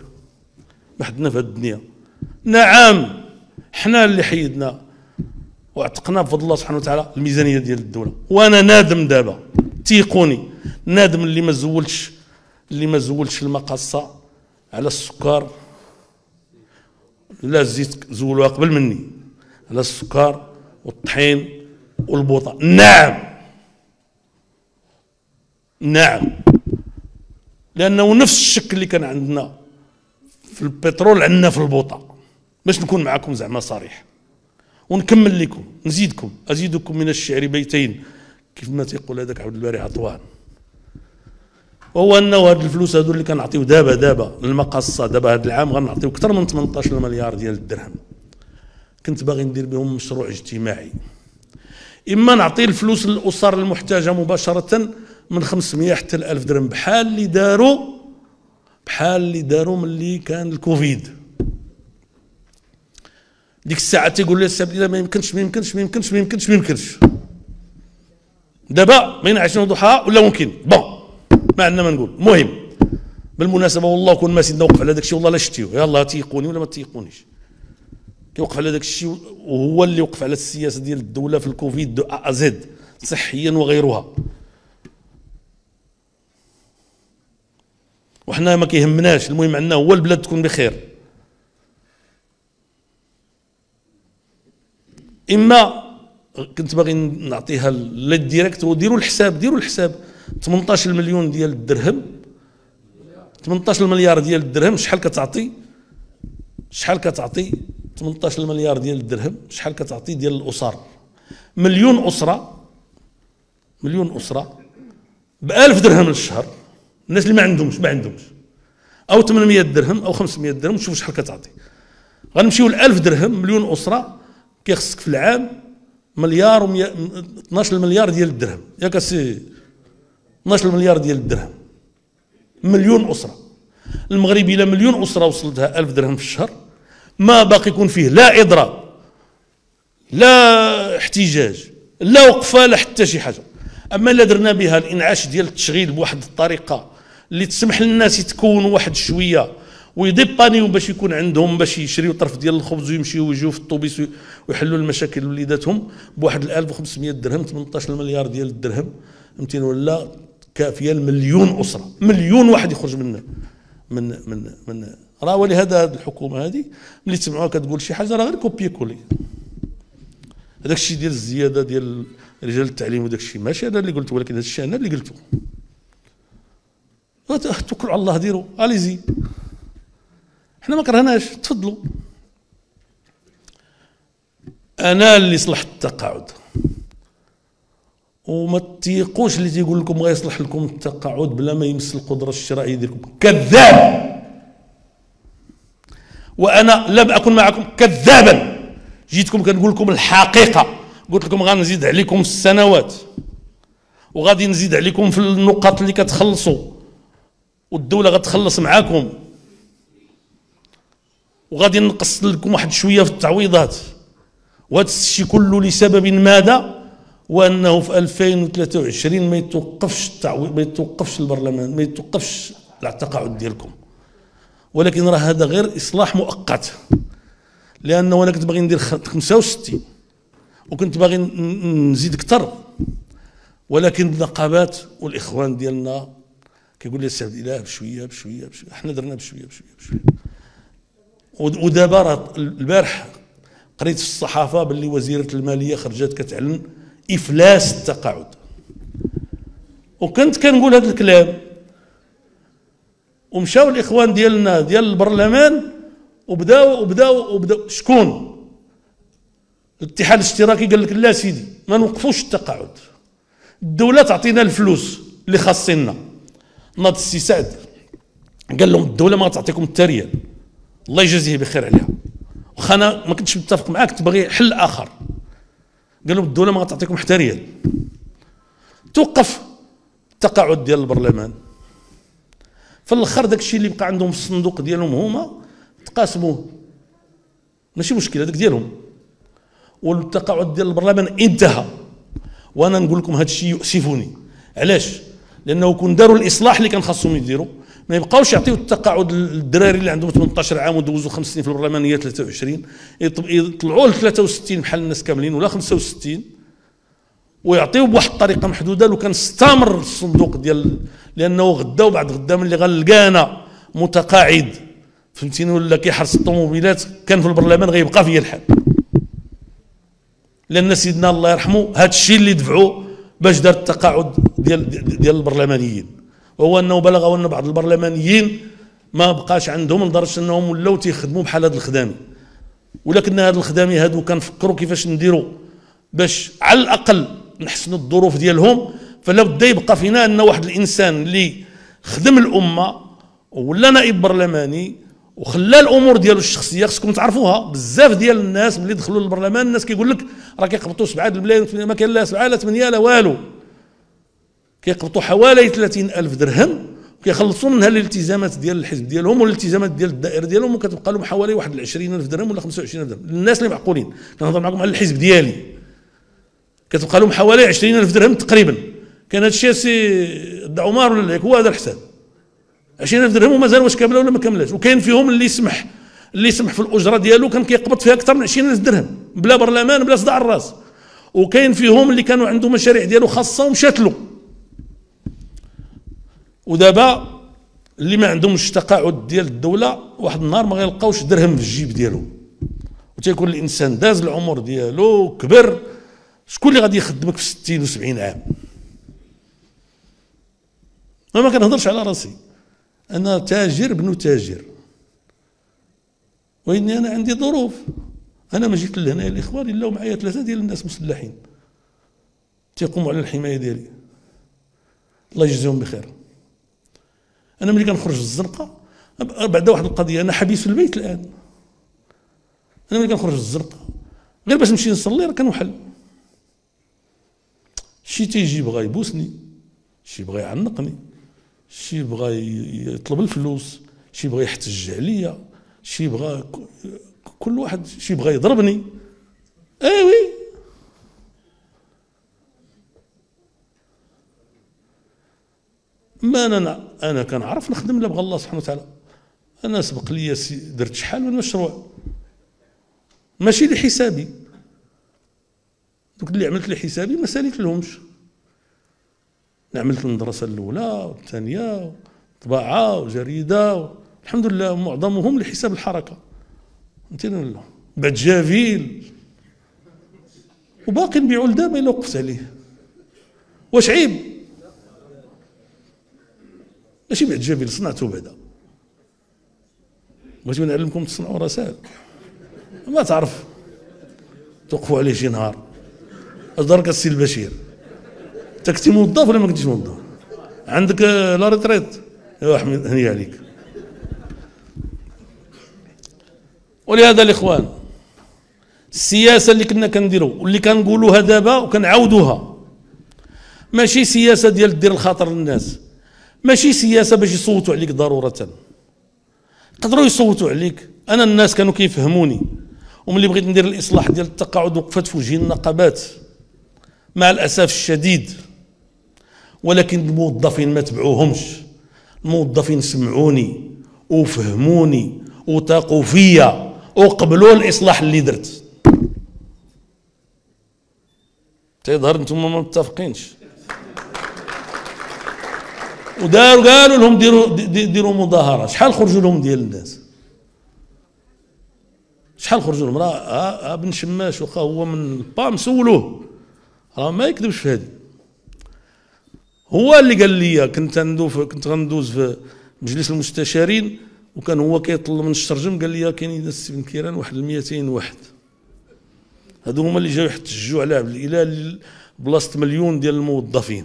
A: وحدنا في هذه الدنيا. نعم حنا اللي حيدنا. واعتقنا بفضل الله سبحانه وتعالى الميزانية ديال الدولة. وأنا نادم دابا. تيقوني. نادم اللي ما زولتش اللي ما زولتش المقصة على السكر. لا الزيت زولوها قبل مني على السكر والطحين والبوطة. نعم نعم. لأنه نفس الشك اللي كان عندنا في البترول عندنا في البوطة. باش نكون معكم زعما صريح. ونكمل لكم نزيدكم أزيدكم من الشعر بيتين. كيف ما تيقول هذاك عبد الباري عطوان. وهو أنه هاد الفلوس هادو اللي كنعطيو دابا دابا للمقاصه دابا هاد العام غنعطيو أكثر من 18 مليار ديال الدرهم. كنت باغي ندير بهم مشروع اجتماعي. إما نعطي الفلوس للأسر المحتاجة مباشرة من 500 حتى ل 1000 درهم بحال اللي داروا بحال اللي داروا ملي كان الكوفيد. ديك الساعة تيقول لي السبب ما يمكنش ما يمكنش ما يمكنش ما يمكنش ما يمكنش. دابا بين عشرين ضحى ولا ممكن؟ bon ما عندنا ما نقول. المهم بالمناسبة والله كون ما سيدنا وقف على داك الشيء والله لا شتيو. يلاه تيقوني ولا ما تيقونيش؟ كيوقف على داك الشيء وهو اللي وقف على السياسة ديال الدولة في الكوفيد دو ا صحيا وغيرها. وحنا ما كيهمناش المهم عندنا هو البلاد تكون بخير. إما كنت باغي نعطيها للديريكت وديروا الحساب ديروا الحساب. 18 مليون ديال الدرهم. 18 مليار ديال الدرهم شحال كتعطي؟ شحال كتعطي؟ 18 مليار ديال الدرهم شحال كتعطي ديال الأسر؟ مليون أسرة مليون أسرة ب 1000 درهم للشهر. الناس اللي ما عندهمش ما عندهمش. أو 800 درهم أو 500 درهم شوف شحال كتعطي. غنمشيو ل 1000 درهم مليون أسرة كيخصك في العام مليار و 12 مليار ديال الدرهم. ياك سي 12 مليار ديال الدرهم. مليون أسرة. المغرب إلى مليون أسرة وصلتها 1000 درهم في الشهر. ما باقي يكون فيه لا اضراب لا احتجاج لا وقفة لا حتى شي حاجة. أما إلا درنا بها الإنعاش ديال التشغيل بواحد الطريقة اللي تسمح للناس يتكونوا واحد شوية ويديبانيو باش يكون عندهم باش يشريو طرف ديال الخبز ويمشيو ويجيو في الطوبيس ويحلوا المشاكل وليداتهم بواحد 1500 درهم 18 مليار ديال الدرهم. فهمتيني ولا كافية لمليون أسرة. مليون واحد يخرج من من من من راه ولهذا هذه الحكومة هذه ملي تسمعوها كتقول شي حاجة راه غير كوبي كولي هذاك الشيء ديال الزيادة ديال رجال التعليم وداك الشيء ماشي أنا اللي قلته ولكن هذا الشيء أنا اللي قلته. توكلوا على الله ديروا. اليزي إحنا ما كرهناش. تفضلوا. أنا اللي صلحت التقاعد. وما تيقوش اللي تيقول لكم غيصلح لكم التقاعد بلا ما يمس القدرة الشرائيه ديالكم كذاب! وأنا لم أكن معكم كذابا. جيتكم كنقول لكم الحقيقة. قلت لكم غنزيد عليكم السنوات. وغادي نزيد عليكم في النقاط اللي كتخلصوا. والدولة غتخلص معاكم. وغادي نقص لكم واحد شوية في التعويضات. وهذا الشيء كله لسبب ماذا؟ وأنه في 2023 ما يتوقفش التعويض ما يتوقفش البرلمان ما يتوقفش التقاعد ديالكم. ولكن راه هذا غير إصلاح مؤقت. لأنه أنا كنت باغي ندير 65 وكنت باغي نزيد أكثر. ولكن النقابات والإخوان ديالنا كيقول لي السي الاله بشويه بشويه بشوية. إحنا درنا بشويه بشويه بشوية. ودابا راه البارح قريت في الصحافة باللي وزيرة المالية خرجت كتعلن إفلاس التقاعد. وكنت كنقول هذا الكلام ومشاو الإخوان ديالنا ديال البرلمان وبداو وبداو وبداو شكون؟ الاتحاد الاشتراكي قال لك لا سيدي ما نوقفوش التقاعد. الدولة تعطينا الفلوس اللي خاصنا ناض السي سعد قال لهم الدولة ما تعطيكم التريال. الله يجازيه بخير عليها. واخا أنا ما كنتش متفق معاك تبغي حل آخر. قال لهم الدولة ما غتعطيكم حتى ريال. توقف التقاعد ديال البرلمان. في الآخر داك الشيء اللي بقى عندهم في الصندوق ديالهم هما تقاسموه. ماشي مشكل هذاك ديالهم. والتقاعد ديال البرلمان انتهى. وأنا نقول لكم هذا الشيء يؤسفني. علاش؟ لأنه كون داروا الإصلاح اللي كان خاصهم يديروا. ما يبقاوش يعطيو التقاعد للدراري اللي عندهم 18 عام ودوزوا خمس سنين في البرلمانية 23 يطلعوا ل 63 بحال الناس كاملين ولا 65 ويعطيو بواحد الطريقة محدودة لو كان استمر الصندوق ديال لأنه غدا وبعد غدا ملي غنلقانا متقاعد. فهمتيني؟ ولا كيحرس الطوموبيلات كان في البرلمان غيبقى فيا الحال. لأن سيدنا الله يرحمه هذا الشيء اللي دفعوا باش دار التقاعد ديال ديال البرلمانيين. وهو أنه بلغ أن بعض البرلمانيين ما بقاش عندهم لدرجة أنهم ولاو تيخدموا بحال هذا الخدامي ولكن هاد الخدامي هادو كنفكروا كيفاش نديروا باش على الأقل نحسنوا الظروف ديالهم. فلا بد يبقى فينا أن واحد الإنسان اللي خدم الأمة ولا نائب برلماني وخلى الأمور ديالو الشخصية خصكم تعرفوها. بزاف ديال الناس ملي دخلوا للبرلمان الناس كيقول لك راه كيقبطوا 7 الملايين ما كاين لا 7 لا 8 لا والو. كيقبطوا حوالي 30 ألف درهم كيخلصوا منها الالتزامات ديال الحزب ديالهم والالتزامات ديال الدائرة ديالهم وكتبقى لهم حوالي واحد 20000 درهم ولا 25000 درهم. الناس اللي معقولين. كنهضر معكم على الحزب ديالي. كتبقى لهم حوالي 20000 درهم تقريبا. كان هذا الشيء سي عمر ولا هو هذا الحساب. 20000 درهم ومازال واش كاملة ولا ما كاملاش وكاين فيهم اللي يسمح اللي يسمح في الأجرة ديالو كان كيقبض فيها أكثر من 20000 درهم بلا برلمان بلا صداع الراس. وكاين فيهم اللي كانوا عنده مشاريع ديالو خاصة ومشات له ودابا اللي ما عندهمش تقاعد ديال الدولة واحد النهار ما غيلقاوش درهم في الجيب ديالو وتيكون الإنسان داز العمر ديالو كبر. شكون اللي غادي يخدمك في 60 و70 عام؟ أنا ما كنهضرش على راسي. أنا تاجر ابن تاجر. وإني أنا عندي ظروف. أنا ما جيت لهنا الاخوان إلا ومعايا ثلاثة ديال الناس مسلحين. تيقوموا على الحماية ديالي. الله يجزيهم بخير. أنا ملي كنخرج للزنقه بعد واحد القضية أنا حبيس في البيت الآن. أنا ملي كنخرج للزنقه غير باش نمشي نصلي راه كنوحل. شي تيجي بغا يبوسني شي بغا يعنقني شي بغا يطلب الفلوس شي بغا يحتج عليا شي بغا كل واحد شي بغا يضربني. ايوي ما أنا أنا كنعرف نخدم لا بغى الله سبحانه وتعالى. أنا سبق لي درت شحال من مشروع. ماشي لحسابي. دوك اللي عملت لحسابي ما ساليت لهمش عملت المدرسة الأولى والثانية طباعه وجريدة الحمد لله معظمهم لحساب الحركة. فهمتيني بعد جافيل. وباقي نبيعو لدابا إلا وقفت عليه. واش عيب؟ ماشي بعد جافيل صنعته بعدا بغيتو نعلمكم تصنعوا رسائل. ما تعرف. توقفوا عليه شي نهار. اش دارك السي البشير. انت كنتي موظف ولا ما كنتيش موظف؟ عندك la retraite. يا احمد هني عليك. ولهذا الإخوان السياسة اللي كنا كنديروا واللي كنقولوها دابا وكنعاودوها ماشي سياسة ديال دير الخاطر للناس. ماشي سياسة باش يصوتوا عليك ضرورة. يقدروا يصوتوا عليك. أنا الناس كانوا كيفهموني. وملي بغيت ندير الإصلاح ديال التقاعد وقفت في وجهي النقابات مع الأسف الشديد ولكن الموظفين ما تبعوهمش. الموظفين سمعوني وفهموني وثاقوا فيا وقبلوا الإصلاح اللي درت. تيظهر أنتم ما متفقينش. وداروا قالوا لهم ديروا ديروا مظاهرة. شحال خرجوا لهم ديال الناس؟ شحال خرجوا لهم؟ راه ابن شماش وخا هو من بام سولوه راه ما يكذبش في هذه. هو اللي قال لي كنت ندوز كنت غندوز في مجلس المستشارين وكان هو كيطلب من الشرجم قال لي كاينين السي بن كيران واحد 200 واحد. هادو هما اللي جاو يحتجوا على عبد الإله بلاصة مليون ديال الموظفين.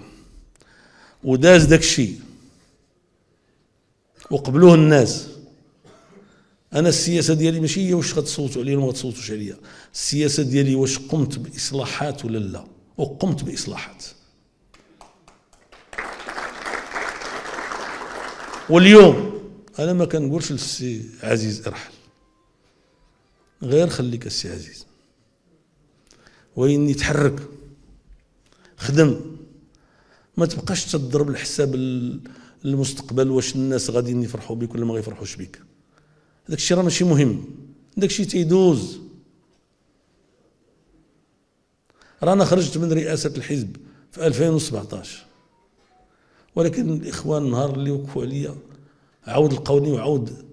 A: وداز داك الشيء. وقبلوه الناس. أنا السياسة ديالي ماشي هي واش غتصوتوا عليا ولا ما غتصوتوش عليا. السياسة ديالي واش قمت بإصلاحات ولا لا. وقمت بإصلاحات. واليوم أنا ما كنقولش للسي عزيز ارحل. غير خليك السي عزيز. وإني تحرك. خدم. ما تبقاش تضرب الحساب المستقبل واش الناس غاديين يفرحوا بك ولا ما غيفرحوش بك. هذاك الشيء راه ماشي مهم. داك الشيء تيدوز. رانا خرجت من رئاسة الحزب في 2017 ولكن الإخوان النهار اللي وقفوا عليا عاود لقوني وعاود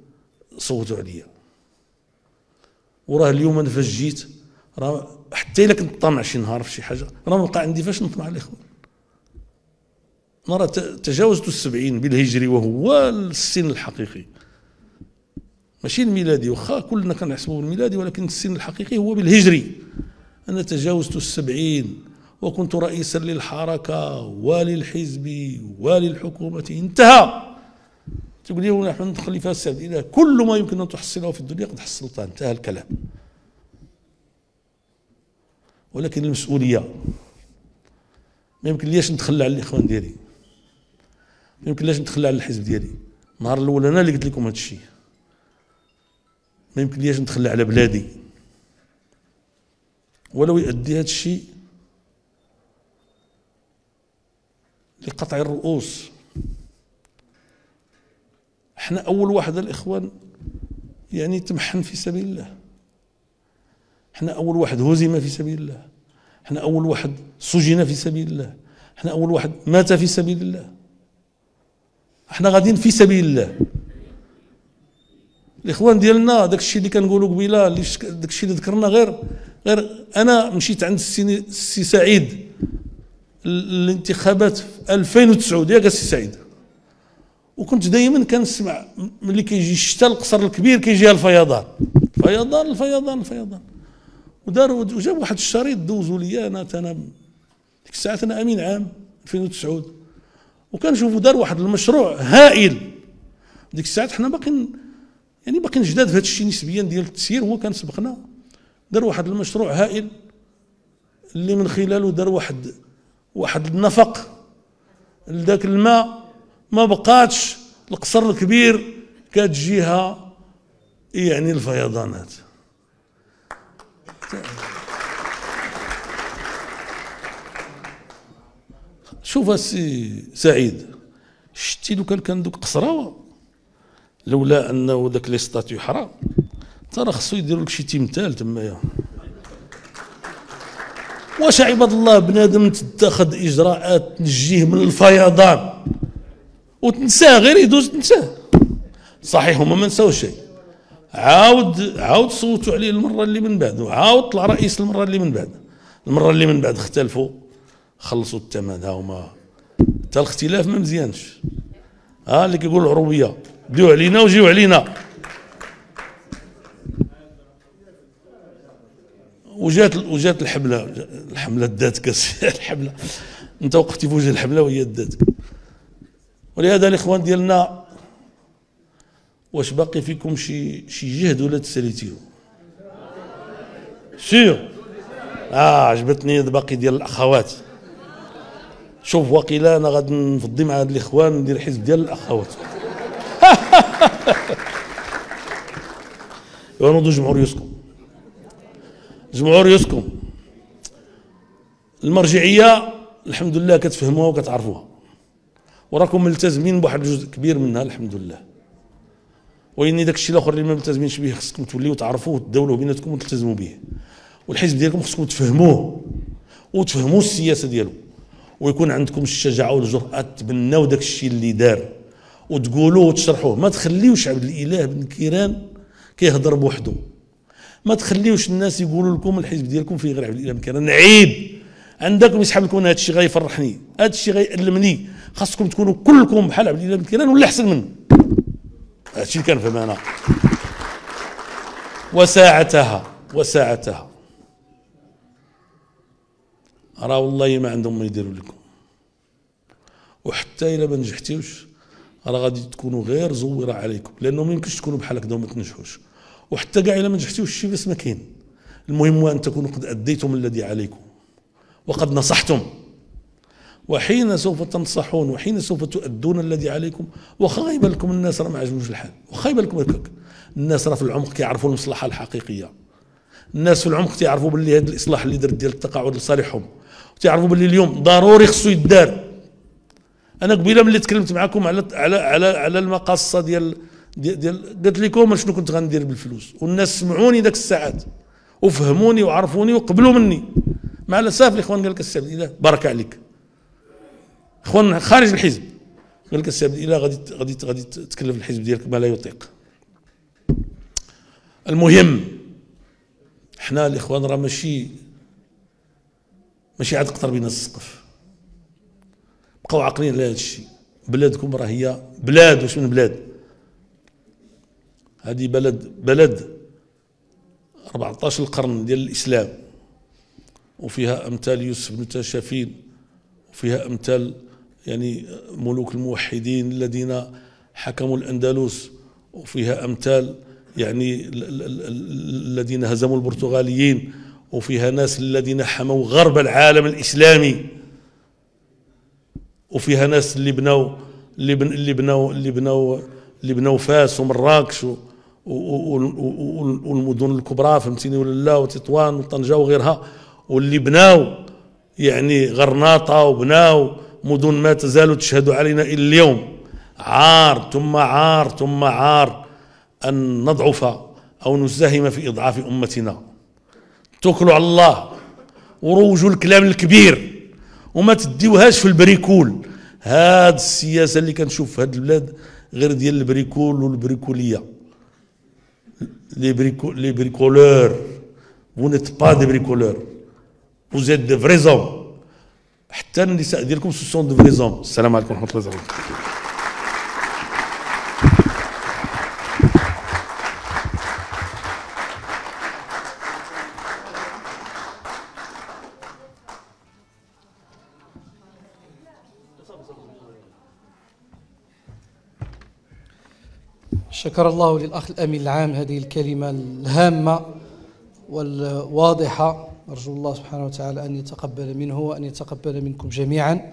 A: صوتوا عليا. وراه اليوم أنا فاش جيت راه حتى إلا كنت طامع شي نهار في شي حاجة راه ما بقى عندي فاش نطمع الإخوان. مرة تجاوزت السبعين بالهجري وهو السن الحقيقي. ماشي الميلادي واخا كلنا كنحسبوا بالميلادي ولكن السن الحقيقي هو بالهجري. أنا تجاوزت السبعين وكنت رئيسا للحركة وللحزب وللحكومة. انتهى. تقول لي نحن خليفة السعد إذا كل ما يمكن أن تحصله في الدنيا قد حصلته انتهى الكلام. ولكن المسؤولية. ما يمكن ليش نتخلى على الإخوان ديالي؟ ما يمكن ليش نتخلى على الحزب ديالي. النهار الأول أنا اللي قلت لكم هذا الشيء. ما يمكن ليش نتخلى على بلادي. ولو يؤدي هذا الشيء لقطع الرؤوس. إحنا أول واحد الإخوان يعني تمحن في سبيل الله. إحنا أول واحد هزم في سبيل الله. إحنا أول واحد سجن في سبيل الله. إحنا أول واحد مات في سبيل الله. إحنا غاديين في سبيل الله. الإخوان ديالنا داك الشيء اللي كنقولوا قبيلة داك الشيء اللي ذكرنا غير غير أنا مشيت عند السي سعيد. الانتخابات في 2009 ياك السي سعيد. وكنت دائما كنسمع ملي كيجي الشتاء القصر الكبير كيجي الفيضان. فيضان الفيضان الفيضان. وداروا وجاب واحد الشريط دوزوا لي أنا أنا ديك الساعة أنا أمين عام 2009 وكنشوفوا دار واحد المشروع هائل. ديك الساعة حنا باقيين يعني باقيين جداد في هذا الشيء نسبيا ديال التسيير هو كان سبقنا. دار واحد المشروع هائل اللي من خلاله دار واحد واحد النفق لذاك الماء. ما بقاتش القصر الكبير كتجيها يعني الفيضانات. شوف السي سعيد شتي لو كان كان دوك قصراوة؟ لولا أنه ذاك لي ستاتيو حرام. ترى خصو يديروا لك شي تمثال تمايا واش عباد الله بنادم تتخذ إجراءات تنجيه من الفيضان؟ وتنساه غير يدوز تنساه صحيح هما ما نساو شيء. عاود عاود صوتوا عليه المرة اللي من بعد وعاود طلع رئيس المرة اللي من بعد. المرة اللي من بعد اختلفوا. خلصوا الثمن ها هما حتى الاختلاف ما مزيانش. ها اللي كيقول العروبية. بديو علينا وجيو علينا. وجات وجات الحملة الحمله داتك الحمله انت وقفتي في وجه الحمله وهي داتك. ولهذا الإخوان ديالنا واش باقي فيكم شي شي جهد ولا تساليتيو؟ سير آه عجبتني باقي ديال الأخوات. شوف وقيلا أنا غادي نفضي مع هاد الإخوان ندير حزب ديال الأخوات. ونوضوا جمعوا ريوسكم جمعوا ريوسكم المرجعية الحمد لله كتفهموها وكتعرفوها. وراكم ملتزمين بواحد الجزء كبير منها الحمد لله. وإني داك الشيء الآخر اللي ما ملتزمينش به خصكم توليو تعرفوه وتداولوا بيناتكم وتلتزموا به والحزب ديالكم خصكم تفهموه وتفهموا السياسة ديالو. ويكون عندكم الشجاعة والجرأة تبناو داك الشيء اللي دار وتقولوه وتشرحوه. ما تخليوش عبد الإله بن كيران كيهضر بوحده ما تخليوش الناس يقولوا لكم الحزب ديالكم فيه غير عبد الإله بن كيران. عيب! عندكم يسحب لكم هذا الشيء غيفرحني هذا الشيء غيألمني. خاصكم تكونوا كلكم بحال عبد الإله بن كيران ولا أحسن منه. هذا الشيء اللي كنفهم وساعتها وساعتها. راه والله ما عندهم ما يديروا لكم. وحتى إلا ما نجحتيوش راه غادي تكونوا غير زوره عليكم لأنه ما يمكنش تكونوا بحال هكذا وما تنجحوش. وحتى كاع إلا ما نجحتيوش شي بس ما كاين. المهم هو أن تكونوا قد أديتم الذي عليكم وقد نصحتم. وحين سوف تنصحون وحين سوف تؤدون الذي عليكم واخا غايب لكم الناس راه ما عجبوش الحال. واخا غايب لكم هكاك. الناس راه في العمق كيعرفوا المصلحة الحقيقية. الناس في العمق تيعرفوا باللي هذا الإصلاح اللي درت ديال التقاعد لصالحهم. تيعرفوا باللي اليوم ضروري خصو يدار. أنا قبيلة ملي تكلمت معكم على على على على المقاصه ديال ديال, ديال قلت لكم شنو كنت غندير بالفلوس. والناس سمعوني ذاك الساعات وفهموني وعرفوني وقبلوا مني. مع الأسف الإخوان قال لك السي عبد الاله بارك عليك. إخوان خارج الحزب. قال لك السي عبد الاله غادي غادي غادي تكلف الحزب ديالك ما لا يطيق. المهم حنا الإخوان راه ماشي ماشي عاد قطر بين السقف. بقاو عاقلين على هذا الشيء بلادكم راه هي بلاد واش من بلاد؟ هذه بلد بلد 14 القرن ديال الإسلام وفيها أمثال يوسف بن تاشفين وفيها أمثال يعني ملوك الموحدين الذين حكموا الأندلس وفيها أمثال يعني الذين هزموا البرتغاليين. وفيها ناس الذين حموا غرب العالم الإسلامي. وفيها ناس اللي بنوا اللي بن اللي بنوا اللي بنوا اللي بنوا فاس ومراكش والمدن الكبرى فهمتيني ولا لا؟ وتطوان وطنجه وغيرها. واللي بناو يعني غرناطة وبناو مدن ما تزال تشهد علينا إلى اليوم. عار ثم عار ثم عار أن نضعف أو نساهم في إضعاف أمتنا. توكلوا على الله. وروجوا الكلام الكبير. وما تديوهاش في ال bricole. هاد السياسة اللي كنشوف في هاد البلاد غير ديال ال bricole والبريكولية. les brico les bricoleurs. Vous bricoleurs. Vous êtes des vrais hommes. حتى النساء ديالكم ce sont de vrais hommes السلام عليكم ورحمه الله وبركاته
B: شكر الله للأخ الأمين العام هذه الكلمة الهامة والواضحة. أرجو الله سبحانه وتعالى أن يتقبل منه وأن يتقبل منكم جميعا.